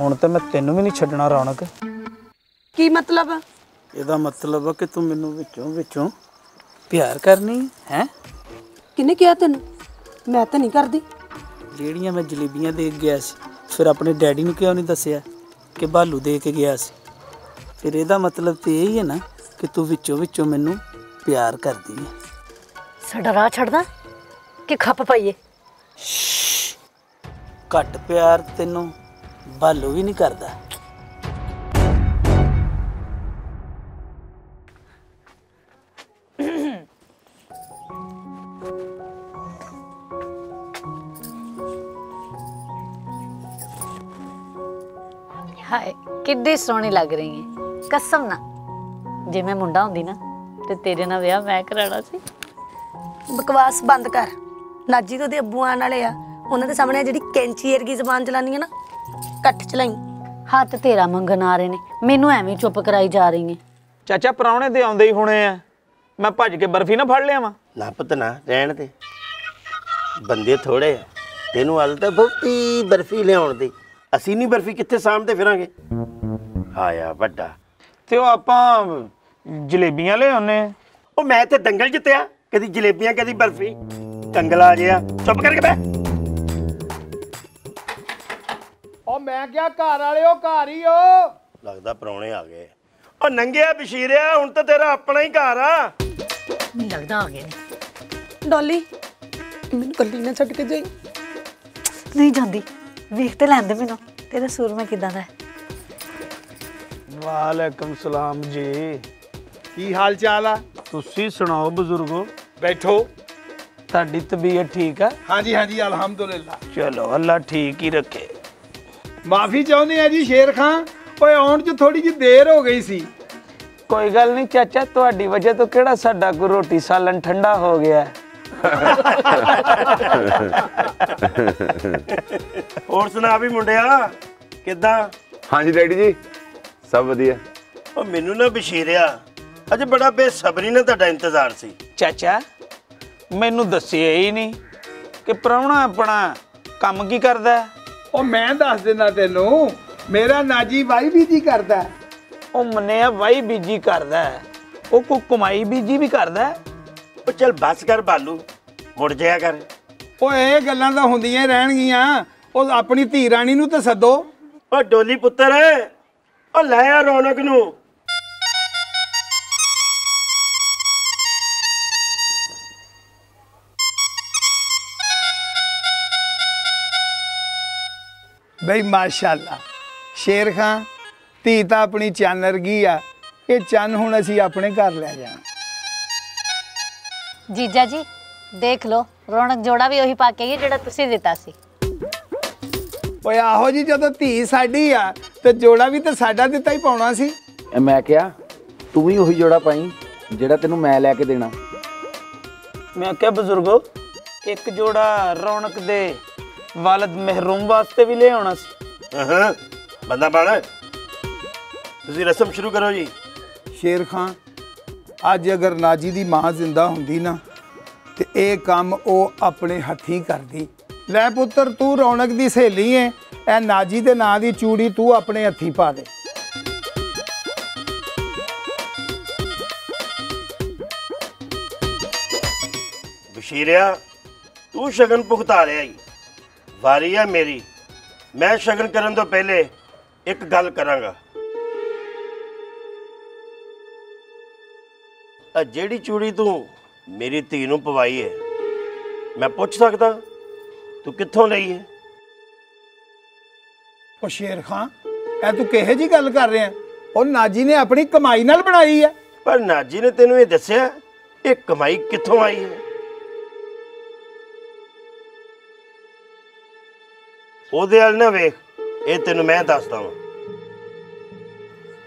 ਹੁਣ ਤੇ ਮੈਂ ਤੈਨੂੰ ਵੀ ਨਹੀਂ ਛੱਡਣਾ ਰੌਣਕ। ਕੀ ਮਤਲਬ? ਇਹਦਾ ਮਤਲਬ ਆ ਕਿ ਤੂੰ ਮੈਨੂੰ ਵਿੱਚੋਂ ਵਿੱਚੋਂ ਪਿਆਰ ਕਰਨੀ ਹੈ? ਕਿਹਨੇ ਕਿਹਾ ਤੈਨੂੰ? ਮੈਂ ਤਾਂ ਨਹੀਂ ਕਰਦੀ। ਜਿਹੜੀਆਂ ਮੈਂ ਜਲੇਬੀਆਂ ਦੇ ਕੇ ਗਿਆ ਸੀ ਫਿਰ ਆਪਣੇ ਡੈਡੀ ਨੂੰ ਕਿਉਂ ਨਹੀਂ ਦੱਸਿਆ ਕਿ ਬਾਲੂ ਦੇ ਕੇ ਗਿਆ ਸੀ? ਫਿਰ ਇਹਦਾ ਮਤਲਬ ਤੇ ਇਹ ਹੀ ਹੈ ਨਾ ਕਿ ਤੂੰ ਵਿੱਚੋਂ ਵਿੱਚੋਂ ਮੈਨੂੰ ਪਿਆਰ ਕਰਦੀ ਹੈ। ਸਾਡਾ ਰਾਹ ਛੱਡਦਾ? ਕਿ ਖੱਪ ਪਾਈਏ? ਘੱਟ ਪਿਆਰ ਤੈਨੂੰ ਬਾਲੂ ਵੀ ਨਹੀਂ ਕਰਦਾ। ਹਾਏ ਕਿੱਡੀ ਸੋਹਣੀ ਲੱਗ ਰਹੀ ਹੈ ਕਸਮ ਨਾ। ਜੇ ਮੈਂ ਮੁੰਡਾ ਹੁੰਦੀ ਨਾ ਤੇ ਤੇਰੇ ਨਾਲ ਵਿਆਹ ਮੈਂ ਕਰਾਉਣਾ ਸੀ। ਬਕਵਾਸ ਬੰਦ ਕਰ। ਨਾਜੀ ਤੋਂ ਉਹਦੇ ਅੱਬੂ ਆਣ ਵਾਲੇ ਆ। ਉਹਨਾਂ ਦੇ ਸਾਹਮਣੇ ਜਿਹੜੀ ਕੈਂਚੀ ਵਰਗੀ ਜ਼ਬਾਨ ਚਲਾਨੀ ਹੈ ਨਾ ਕੱਟ ਚਲਾਈ। ਹੱਥ ਤੇਰਾ ਮੰਗਣ ਆ ਰਹੇ ਨੇ। ਮੈਨੂੰ ਐਵੇਂ ਹੀ ਚੁੱਪ ਕਰਾਈ ਜਾ ਰਹੀ ਹੈ ਚਾਚਾ ਪ੍ਰਾਹੁਣੇ ਤੇ ਆਉਂਦੇ ਹੀ ਹੋਣੇ ਆ। ਮੈਂ ਭੱਜ ਕੇ ਬਰਫੀ ਨਾ ਫੜ ਲਿਆ ਵਾਂ ਨਾ ਪੁੱਤ ਨਾ ਰਹਿਣ ਦੇ। ਬੰਦੇ ਥੋੜੇ ਆ। ਤੈਨੂੰ ਹਾਲ ਤਾਂ ਬਹੁਤੀ ਬਰਫੀ ਲਿਆਉਣ ਦੀ। ਅਸੀਂ ਨਹੀਂ ਬਰਫੀ ਕਿੱਥੇ ਸਾਹਮਣੇ ਫਿਰਾਂਗੇ? ਆਇਆ ਵੱਡਾ। ਤੇ ਉਹ ਆਪਾਂ ਜਲੇਬੀਆਂ ਲੈ ਆਉਨੇ ਆ ਉਹ ਮੈਂ ਤੇ ਦੰਗਲ ਜਿੱਤਿਆ ਕਦੀ ਜਲੇਬੀਆਂ ਕਦੀ ਬਰਫੀ। ਕੰਗਲਾ ਜਿਆ। ਚੁੱਪ ਕਰਕੇ ਬੈ ਉਹ ਮੈਂ ਕਿਹਾ ਘਰ ਵਾਲਿਓ ਘਰ ਹੀ ਹੋ। ਲੱਗਦਾ ਪਰੌਣੇ ਆ ਗਏ। ਉਹ ਨੰਗਿਆ ਬਸ਼ੀਰਿਆ ਹੁਣ ਤਾਂ ਤੇਰਾ ਆਪਣਾ ਹੀ ਘਰ ਆ। ਮੈਨੂੰ ਲੱਗਦਾ ਆ ਗਏ ਨੇ ਡੋਲੀ ਮੈਨੂੰ ਕੱਲੀ ਨਾ ਛੱਡ ਕੇ ਜਾਈ। ਨਹੀਂ ਜਾਂਦੀ। ਵੇਖ ਤੇ ਲੈਂਦੇ ਮੈਨੂੰ। ਤੇਰਾ ਸੂਰਮਾ ਕਿਦਾਂ ਦਾ ਹੈ? ਵਾਲੇਕਮ ਸਲਾਮ ਜੀ। ਕੀ ਹਾਲ ਚਾਲ ਆ? ਤੁਸੀਂ ਸੁਣਾਓ ਬਜ਼ੁਰਗੋ। ਬੈਠੋ। ਤੁਹਾਡੀ ਤਬੀਅਤ ਠੀਕ ਆ? ਹਾਂਜੀ ਹਾਂਜੀ ਅਲਹਮਦੁਲਿਲਾ। ਚਲੋ ਅੱਲਾ ਠੀਕ ਹੀ ਰੱਖੇ। ਮਾਫੀ ਚਾਹੁੰਦੇ ਆ ਜੀ ਸ਼ੇਰ ਖਾਨ। ਓਏ ਆਉਣ 'ਚ ਥੋੜੀ ਜਿਹੀ ਦੇਰ ਹੋ ਗਈ ਸੀ। ਕੋਈ ਗੱਲ ਨਹੀਂ ਚਾਚਾ ਤੁਹਾਡੀ ਵਜ੍ਹਾ ਤੋਂ ਕਿਹੜਾ ਸਾਡਾ ਕੋ ਰੋਟੀ ਸਾਲਨ ਠੰਡਾ ਹੋ ਗਿਆ? ਹੋਰ ਸੁਣਾ ਵੀ ਮੁੰਡਿਆ ਕਿੱਦਾਂ ਹਾਂਜੀ ਡੈਡੀ ਜੀ ਸਭ ਵਧੀਆ ਉਹ ਮੈਨੂੰ ਨਾ ਬਸ਼ੀਰਿਆ ਅੱਜ ਬੜਾ ਬੇਸਬਰੀ ਨਾਲ ਤੁਹਾਡਾ ਇੰਤਜ਼ਾਰ ਸੀ ਚਾਚਾ ਮੈਨੂੰ ਦੱਸਿਆ ਹੀ ਨਹੀਂ ਕਿ ਪ੍ਰਾਹੁਣਾ ਆਪਣਾ ਕੰਮ ਕੀ ਕਰਦਾ ਹੈ? ਉਹ ਮੈਂ ਦੱਸ ਦਿੰਦਾ ਤੈਨੂੰ ਮੇਰਾ ਨਾਜੀ ਬਾਈ ਵੀ ਜੀ ਕਰਦਾ ਹੈ। ਉਹ ਮੰਨਿਆ ਵਾਈ ਬੀਜੀ ਕਰਦਾ ਹੈ। ਉਹ ਕੋ ਕਮਾਈ ਬੀਜੀ ਵੀ ਕਰਦਾ ਹੈ। ਉਹ ਚੱਲ ਬੱਸ ਕਰ ਬਾਲੂ ਮੁੜ ਜਾਇਆ ਕਰ। ਉਹ ਇਹ ਗੱਲਾਂ ਤਾਂ ਹੁੰਦੀਆਂ ਹੀ ਰਹਿਣਗੀਆਂ। ਉਹ ਆਪਣੀ ਧੀ ਰਾਣੀ ਨੂੰ ਤਾਂ ਸੱਦੋ। ਉਹ ਡੋਲੀ ਪੁੱਤਰ ਉਹ ਲੈ ਆ ਰੌਣਕ ਨੂੰ। ਬਈ ਮਾਸ਼ਾਅੱਲਾ ਸ਼ੇਰ ਖਾਨ ਧੀ ਤਾਂ ਆਪਣੀ ਚੰਨ ਵਰਗੀ ਆ। ਇਹ ਚੰਨ ਹੁਣ ਅਸੀਂ ਆਪਣੇ ਘਰ ਲੈ ਜਾਣਾ। ਜੀਜਾ ਜੀ ਦੇਖ ਲਓ ਰੌਣਕ ਜੋੜਾ ਵੀ ਉਹੀ ਪਾ ਕੇ ਆਈ ਹੈ ਜਿਹੜਾ ਤੁਸੀਂ ਦਿੱਤਾ ਸੀ। ਓਏ ਆਹੋ ਜੀ ਜਦੋਂ ਧੀ ਸਾਡੀ ਆ ਤੇ ਜੋੜਾ ਵੀ ਤਾਂ ਸਾਡਾ ਦਿੱਤਾ ਹੀ ਪਾਉਣਾ ਸੀ। ਇਹ ਮੈਂ ਕਿਹਾ ਤੂੰ ਵੀ ਉਹੀ ਜੋੜਾ ਪਾਈ ਜਿਹੜਾ ਤੈਨੂੰ ਮੈਂ ਲੈ ਕੇ ਦੇਣਾ। ਮੈਂ ਕਿਹਾ ਬਜ਼ੁਰਗੋ ਇੱਕ ਜੋੜਾ ਰੌਣਕ ਦੇ ਵਾਲਦ ਮਹਿਰੂਮ ਵਾਸਤੇ ਵੀ ਲੈ ਆਉਣਾ ਸੀ। ਹਾਂ ਬੰਦਾ ਬਣ ਤੁਸੀਂ ਰਸਮ ਸ਼ੁਰੂ ਕਰੋ ਜੀ। ਸ਼ੇਰ ਖਾਨ ਅੱਜ ਅਗਰ ਨਾਜੀ ਦੀ ਮਾਂ ਜ਼ਿੰਦਾ ਹੁੰਦੀ ਨਾ, ਤੇ ਇਹ ਕੰਮ ਉਹ ਆਪਣੇ ਹੱਥੀਂ ਕਰਦੀ। ਲੈ ਪੁੱਤਰ, ਤੂੰ ਰੌਣਕ ਦੀ ਸਹੇਲੀ ਏ। ਇਹ ਨਾਜੀ ਦੇ ਨਾਂ ਦੀ ਚੂੜੀ ਤੂੰ ਆਪਣੇ ਹੱਥੀਂ ਪਾ ਦੇ। ਬਸ਼ੀਰਿਆ, ਤੂੰ ਸ਼ਗਨ ਭੁਗਤਾ ਲਿਆ ਈ। ਵਾਰੀ ਆ ਮੇਰੀ। ਮੈਂ ਸ਼ਗਨ ਕਰਨ ਤੋਂ ਪਹਿਲੇ ਇੱਕ ਗੱਲ ਕਰਾਂਗਾ। ਆ ਜਿਹੜੀ ਚੂੜੀ ਤੂੰ ਮੇਰੀ ਧੀ ਨੂੰ ਪਵਾਈ ਹੈ ਮੈਂ ਪੁੱਛ ਸਕਦਾ ਤੂੰ ਕਿੱਥੋਂ ਲਈ ਹੈ? ਉਹ ਸ਼ੇਰ ਖਾਨ ਇਹ ਤੂੰ ਕਿਹੇ ਜੀ ਗੱਲ ਕਰ ਰਿਹਾ? ਉਹ ਨਾਜੀ ਨੇ ਆਪਣੀ ਕਮਾਈ ਨਾਲ ਬਣਾਈ ਹੈ। ਪਰ ਨਾਜੀ ਨੇ ਤੈਨੂੰ ਇਹ ਦੱਸਿਆ ਇਹ ਕਮਾਈ ਕਿੱਥੋਂ ਆਈ ਹੈ? ਉਹਦੇ ਵੱਲ ਨਾ ਵੇਖ ਇਹ ਤੈਨੂੰ ਮੈਂ ਦੱਸਦਾ ਵਾਂ।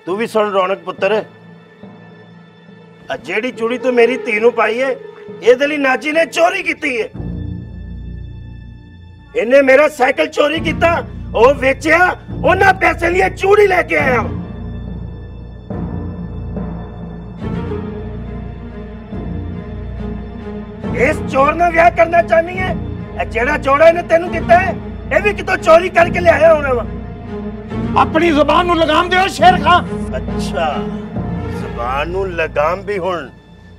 ਤੂੰ ਵੀ ਸੁਣ ਰੌਣਕ ਪੁੱਤਰ ਜਿਹੜੀ ਚੂੜੀ ਤੂੰ ਮੇਰੀ ਧੀ ਨੂੰ ਪਾਈ ਹੈ ਇਹਦੇ ਲਈ ਨਾਜੀ ਨੇ ਚੋਰੀ ਕੀਤੀ ਹੈ ਇਹਨੇ ਮੇਰਾ ਸਾਈਕਲ ਚੋਰੀ ਕੀਤਾ ਉਹ ਵੇਚਿਆ ਉਹਨਾਂ ਪੈਸੇ ਲਈ ਇਹ ਚੂੜੀ ਲੈ ਕੇ ਆਇਆ ਇਸ ਚੋਰ ਨਾਲ ਵਿਆਹ ਕਰਨਾ ਚਾਹਨੀ ਹੈ ਇਹ ਜਿਹੜਾ ਜੋੜਾ ਇਹਨੇ ਤੈਨੂੰ ਦਿੱਤਾ ਹੈ ਇਹ ਵੀ ਕਿਤੋਂ ਚੋਰੀ ਕਰਕੇ ਲਿਆਇਆ ਹੋਣਾ ਵਾ ਆਪਣੀ ਜ਼ੁਬਾਨ ਨੂੰ ਲਗਾਮ ਦਿਓ ਸ਼ੇਰ ਖਾਨ ਅੱਛਾ ਜ਼ਬਾਨ ਨੂੰ ਲਗਾਮ ਵੀ ਹੁਣ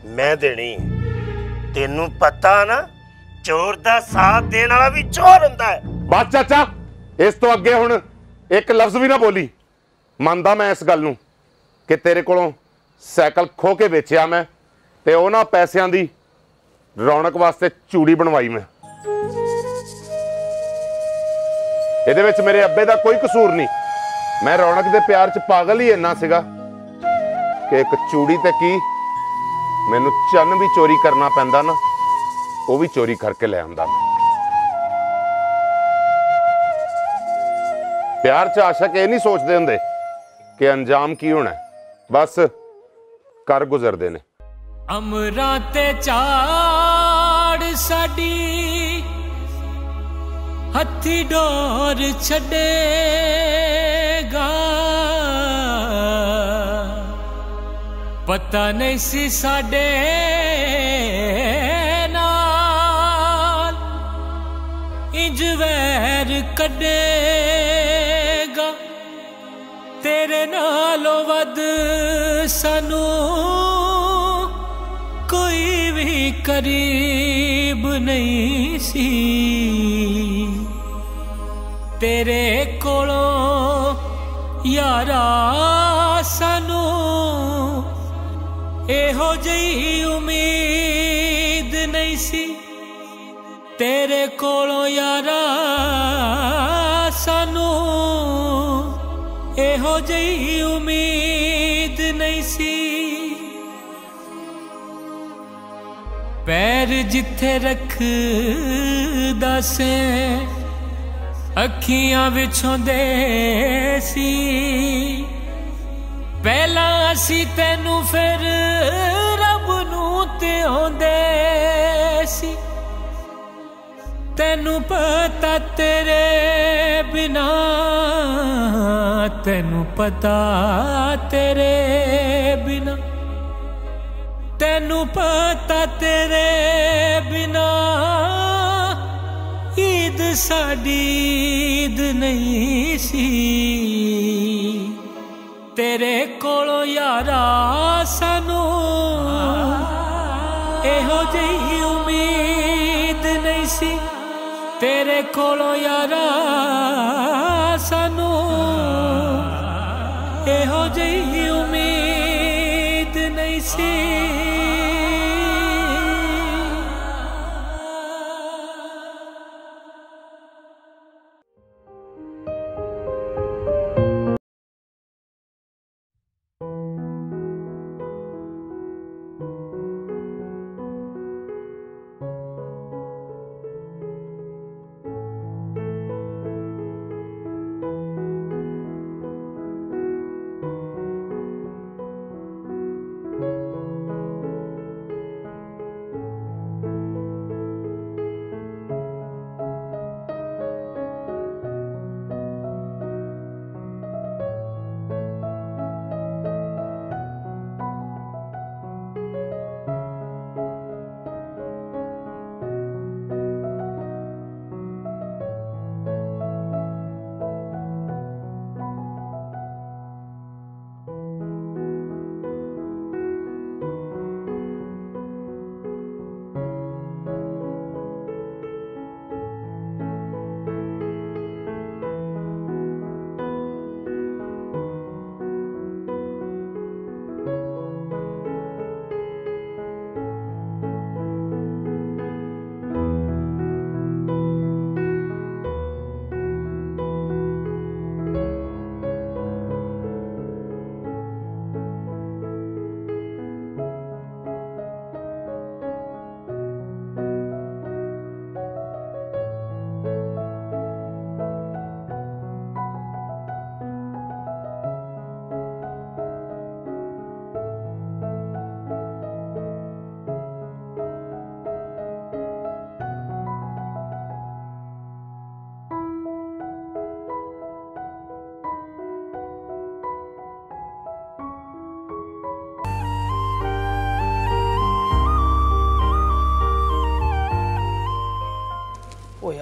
ਮੈਂ ਦੇਣੀ। ਤੈਨੂੰ ਪਤਾ ਨਾ, ਚੋਰ ਦਾ ਸਾਥ ਦੇਣ ਵਾਲਾ ਵੀ ਚੋਰ ਹੁੰਦਾ ਹੈ। ਬਸ ਚਾਚਾ, ਇਸ ਤੋਂ ਅੱਗੇ ਹੁਣ ਇੱਕ ਲਫ਼ਜ਼ ਵੀ ਨਾ ਬੋਲੀ। ਮੰਨਦਾ ਮੈਂ ਇਸ ਗੱਲ ਨੂੰ ਕਿ ਤੇਰੇ ਕੋਲੋਂ ਸਾਈਕਲ ਖੋ ਕੇ ਵੇਚਿਆ ਮੈਂ ਤੇ ਉਹਨਾਂ ਪੈਸਿਆਂ ਦੀ ਰੌਣਕ ਵਾਸਤੇ ਚੂੜੀ ਬਣਵਾਈ ਮੈਂ। ਇਹਦੇ ਵਿੱਚ ਮੇਰੇ ਅੱਬੇ ਦਾ ਕੋਈ ਕਸੂਰ ਨਹੀਂ। ਮੈਂ ਰੌਣਕ ਦੇ ਪਿਆਰ 'ਚ ਪਾਗਲ ਹੀ ਇੰਨਾ ਸੀਗਾ। ਕਿ ਇੱਕ ਚੂੜੀ ਤੇ ਕੀ? ਮੈਨੂੰ ਚੰਨ ਵੀ ਚੋਰੀ ਕਰਨਾ ਪੈਂਦਾ ਨਾ, ਉਹ ਵੀ ਚੋਰੀ ਕਰਕੇ ਲੈ ਆਉਂਦਾ ਪਿਆਰ 'ਚ ਆਸ਼ਕ ਇਹ ਨਹੀਂ ਸੋਚਦੇ ਹੁੰਦੇ ਕਿ ਅੰਜਾਮ ਕੀ ਹੋਣਾ। ਬਸ ਕਰ ਗੁਜ਼ਰਦੇ ਨੇ। ਅਮਰਾਂ ਤੇ ਚਾੜ ਸਾਡੀ, ਹੱਥੀ ਡੋਰ ਛੱਡੇਗਾ ਪਤਾ ਨਹੀਂ ਸੀ ਸਾਡੇ ਨਾਲ। ਇੰਜ ਵੈਰ ਕੱਢੇਗਾ। ਤੇਰੇ ਨਾਲੋਂ ਵੱਧ ਸਾਨੂੰ ਕੋਈ ਵੀ ਕਰੀਬ ਨਹੀਂ ਸੀ। ਤੇਰੇ ਕੋਲੋਂ ਯਾਰਾ ਸਾਨੂੰ ਇਹੋ ਜਿਹੀ ਉਮੀਦ ਨਹੀਂ ਸੀ। ਤੇਰੇ ਕੋਲੋਂ ਯਾਰਾ, ਸਾਨੂੰ ਇਹੋ ਜਿਹੀ ਉਮੀਦ ਨਹੀਂ ਸੀ। ਪੈਰ ਜਿੱਥੇ ਰੱਖਦਾ ਸੇ, ਅੱਖੀਆਂ ਵਿੱਚੋਂ ਦੇ ਸੀ। ਪਹਿਲਾਂ ਅਸੀਂ ਤੈਨੂੰ ਫਿਰ ਰੱਬ ਨੂੰ ਤੇ ਆਉਂਦੇ ਸੀ। ਤੈਨੂੰ ਪਤਾ ਤੇਰੇ ਬਿਨਾ, ਤੈਨੂੰ ਪਤਾ ਤੇਰੇ ਬਿਨਾ। ਤੈਨੂੰ ਪਤਾ ਤੇਰੇ ਬਿਨਾ, ਈਦ ਸਾਡੀ ਈਦ ਨਹੀਂ ਸੀ। ਤੇਰੇ ਕੋਲੋਂ ਯਾਰਾ ਸਾਨੂੰ। ਇਹੋ ਜਿਹੀ ਉਮੀਦ ਨਹੀਂ ਸੀ ਤੇਰੇ ਕੋਲੋਂ ਯਾਰਾ।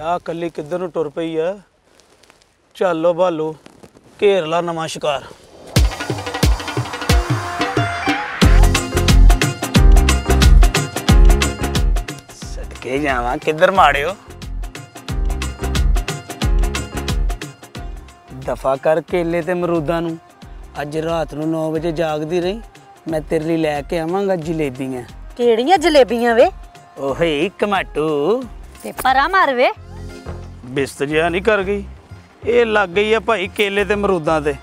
ਆ ਕੱਲੀ ਕਿੱਧਰ ਨੂੰ ਟੁਰ ਪਈ ਆ? ਚੱਲੋ ਭਾਲੋ ਘੇਰ ਲਾ ਨਵਾਂ ਸ਼ਿਕਾਰ। ਸਦਕੇ ਜਾਵਾਂ ਕਿੱਧਰ ਮਾੜਿਓ? ਦਫਾ ਕਰ ਕੇਲੇ ਤੇ ਮਰੂਦਾਂ ਨੂੰ। ਅੱਜ ਰਾਤ ਨੂੰ 9 ਵਜੇ ਜਾਗਦੀ ਰਹੀ ਮੈਂ ਤੇਰੇ ਲਈ ਲੈ ਕੇ ਆਵਾਂਗਾ ਜਲੇਬੀਆਂ। ਕਿਹੜੀਆਂ ਜਲੇਬੀਆਂ ਵੇ? ਓਹੇ ਕਮਾਟੂ ਤੇ ਪਰਾ ਮਾਰ ਵੇ ਬਿਸਤ ਜਿਹਾ ਨਹੀਂ ਕਰ ਗਈ। ਇਹ ਲੱਗ ਗਈ ਆ ਭਾਈ ਕੇਲੇ ਤੇ ਮਰੂਦਾਂ ਤੇ।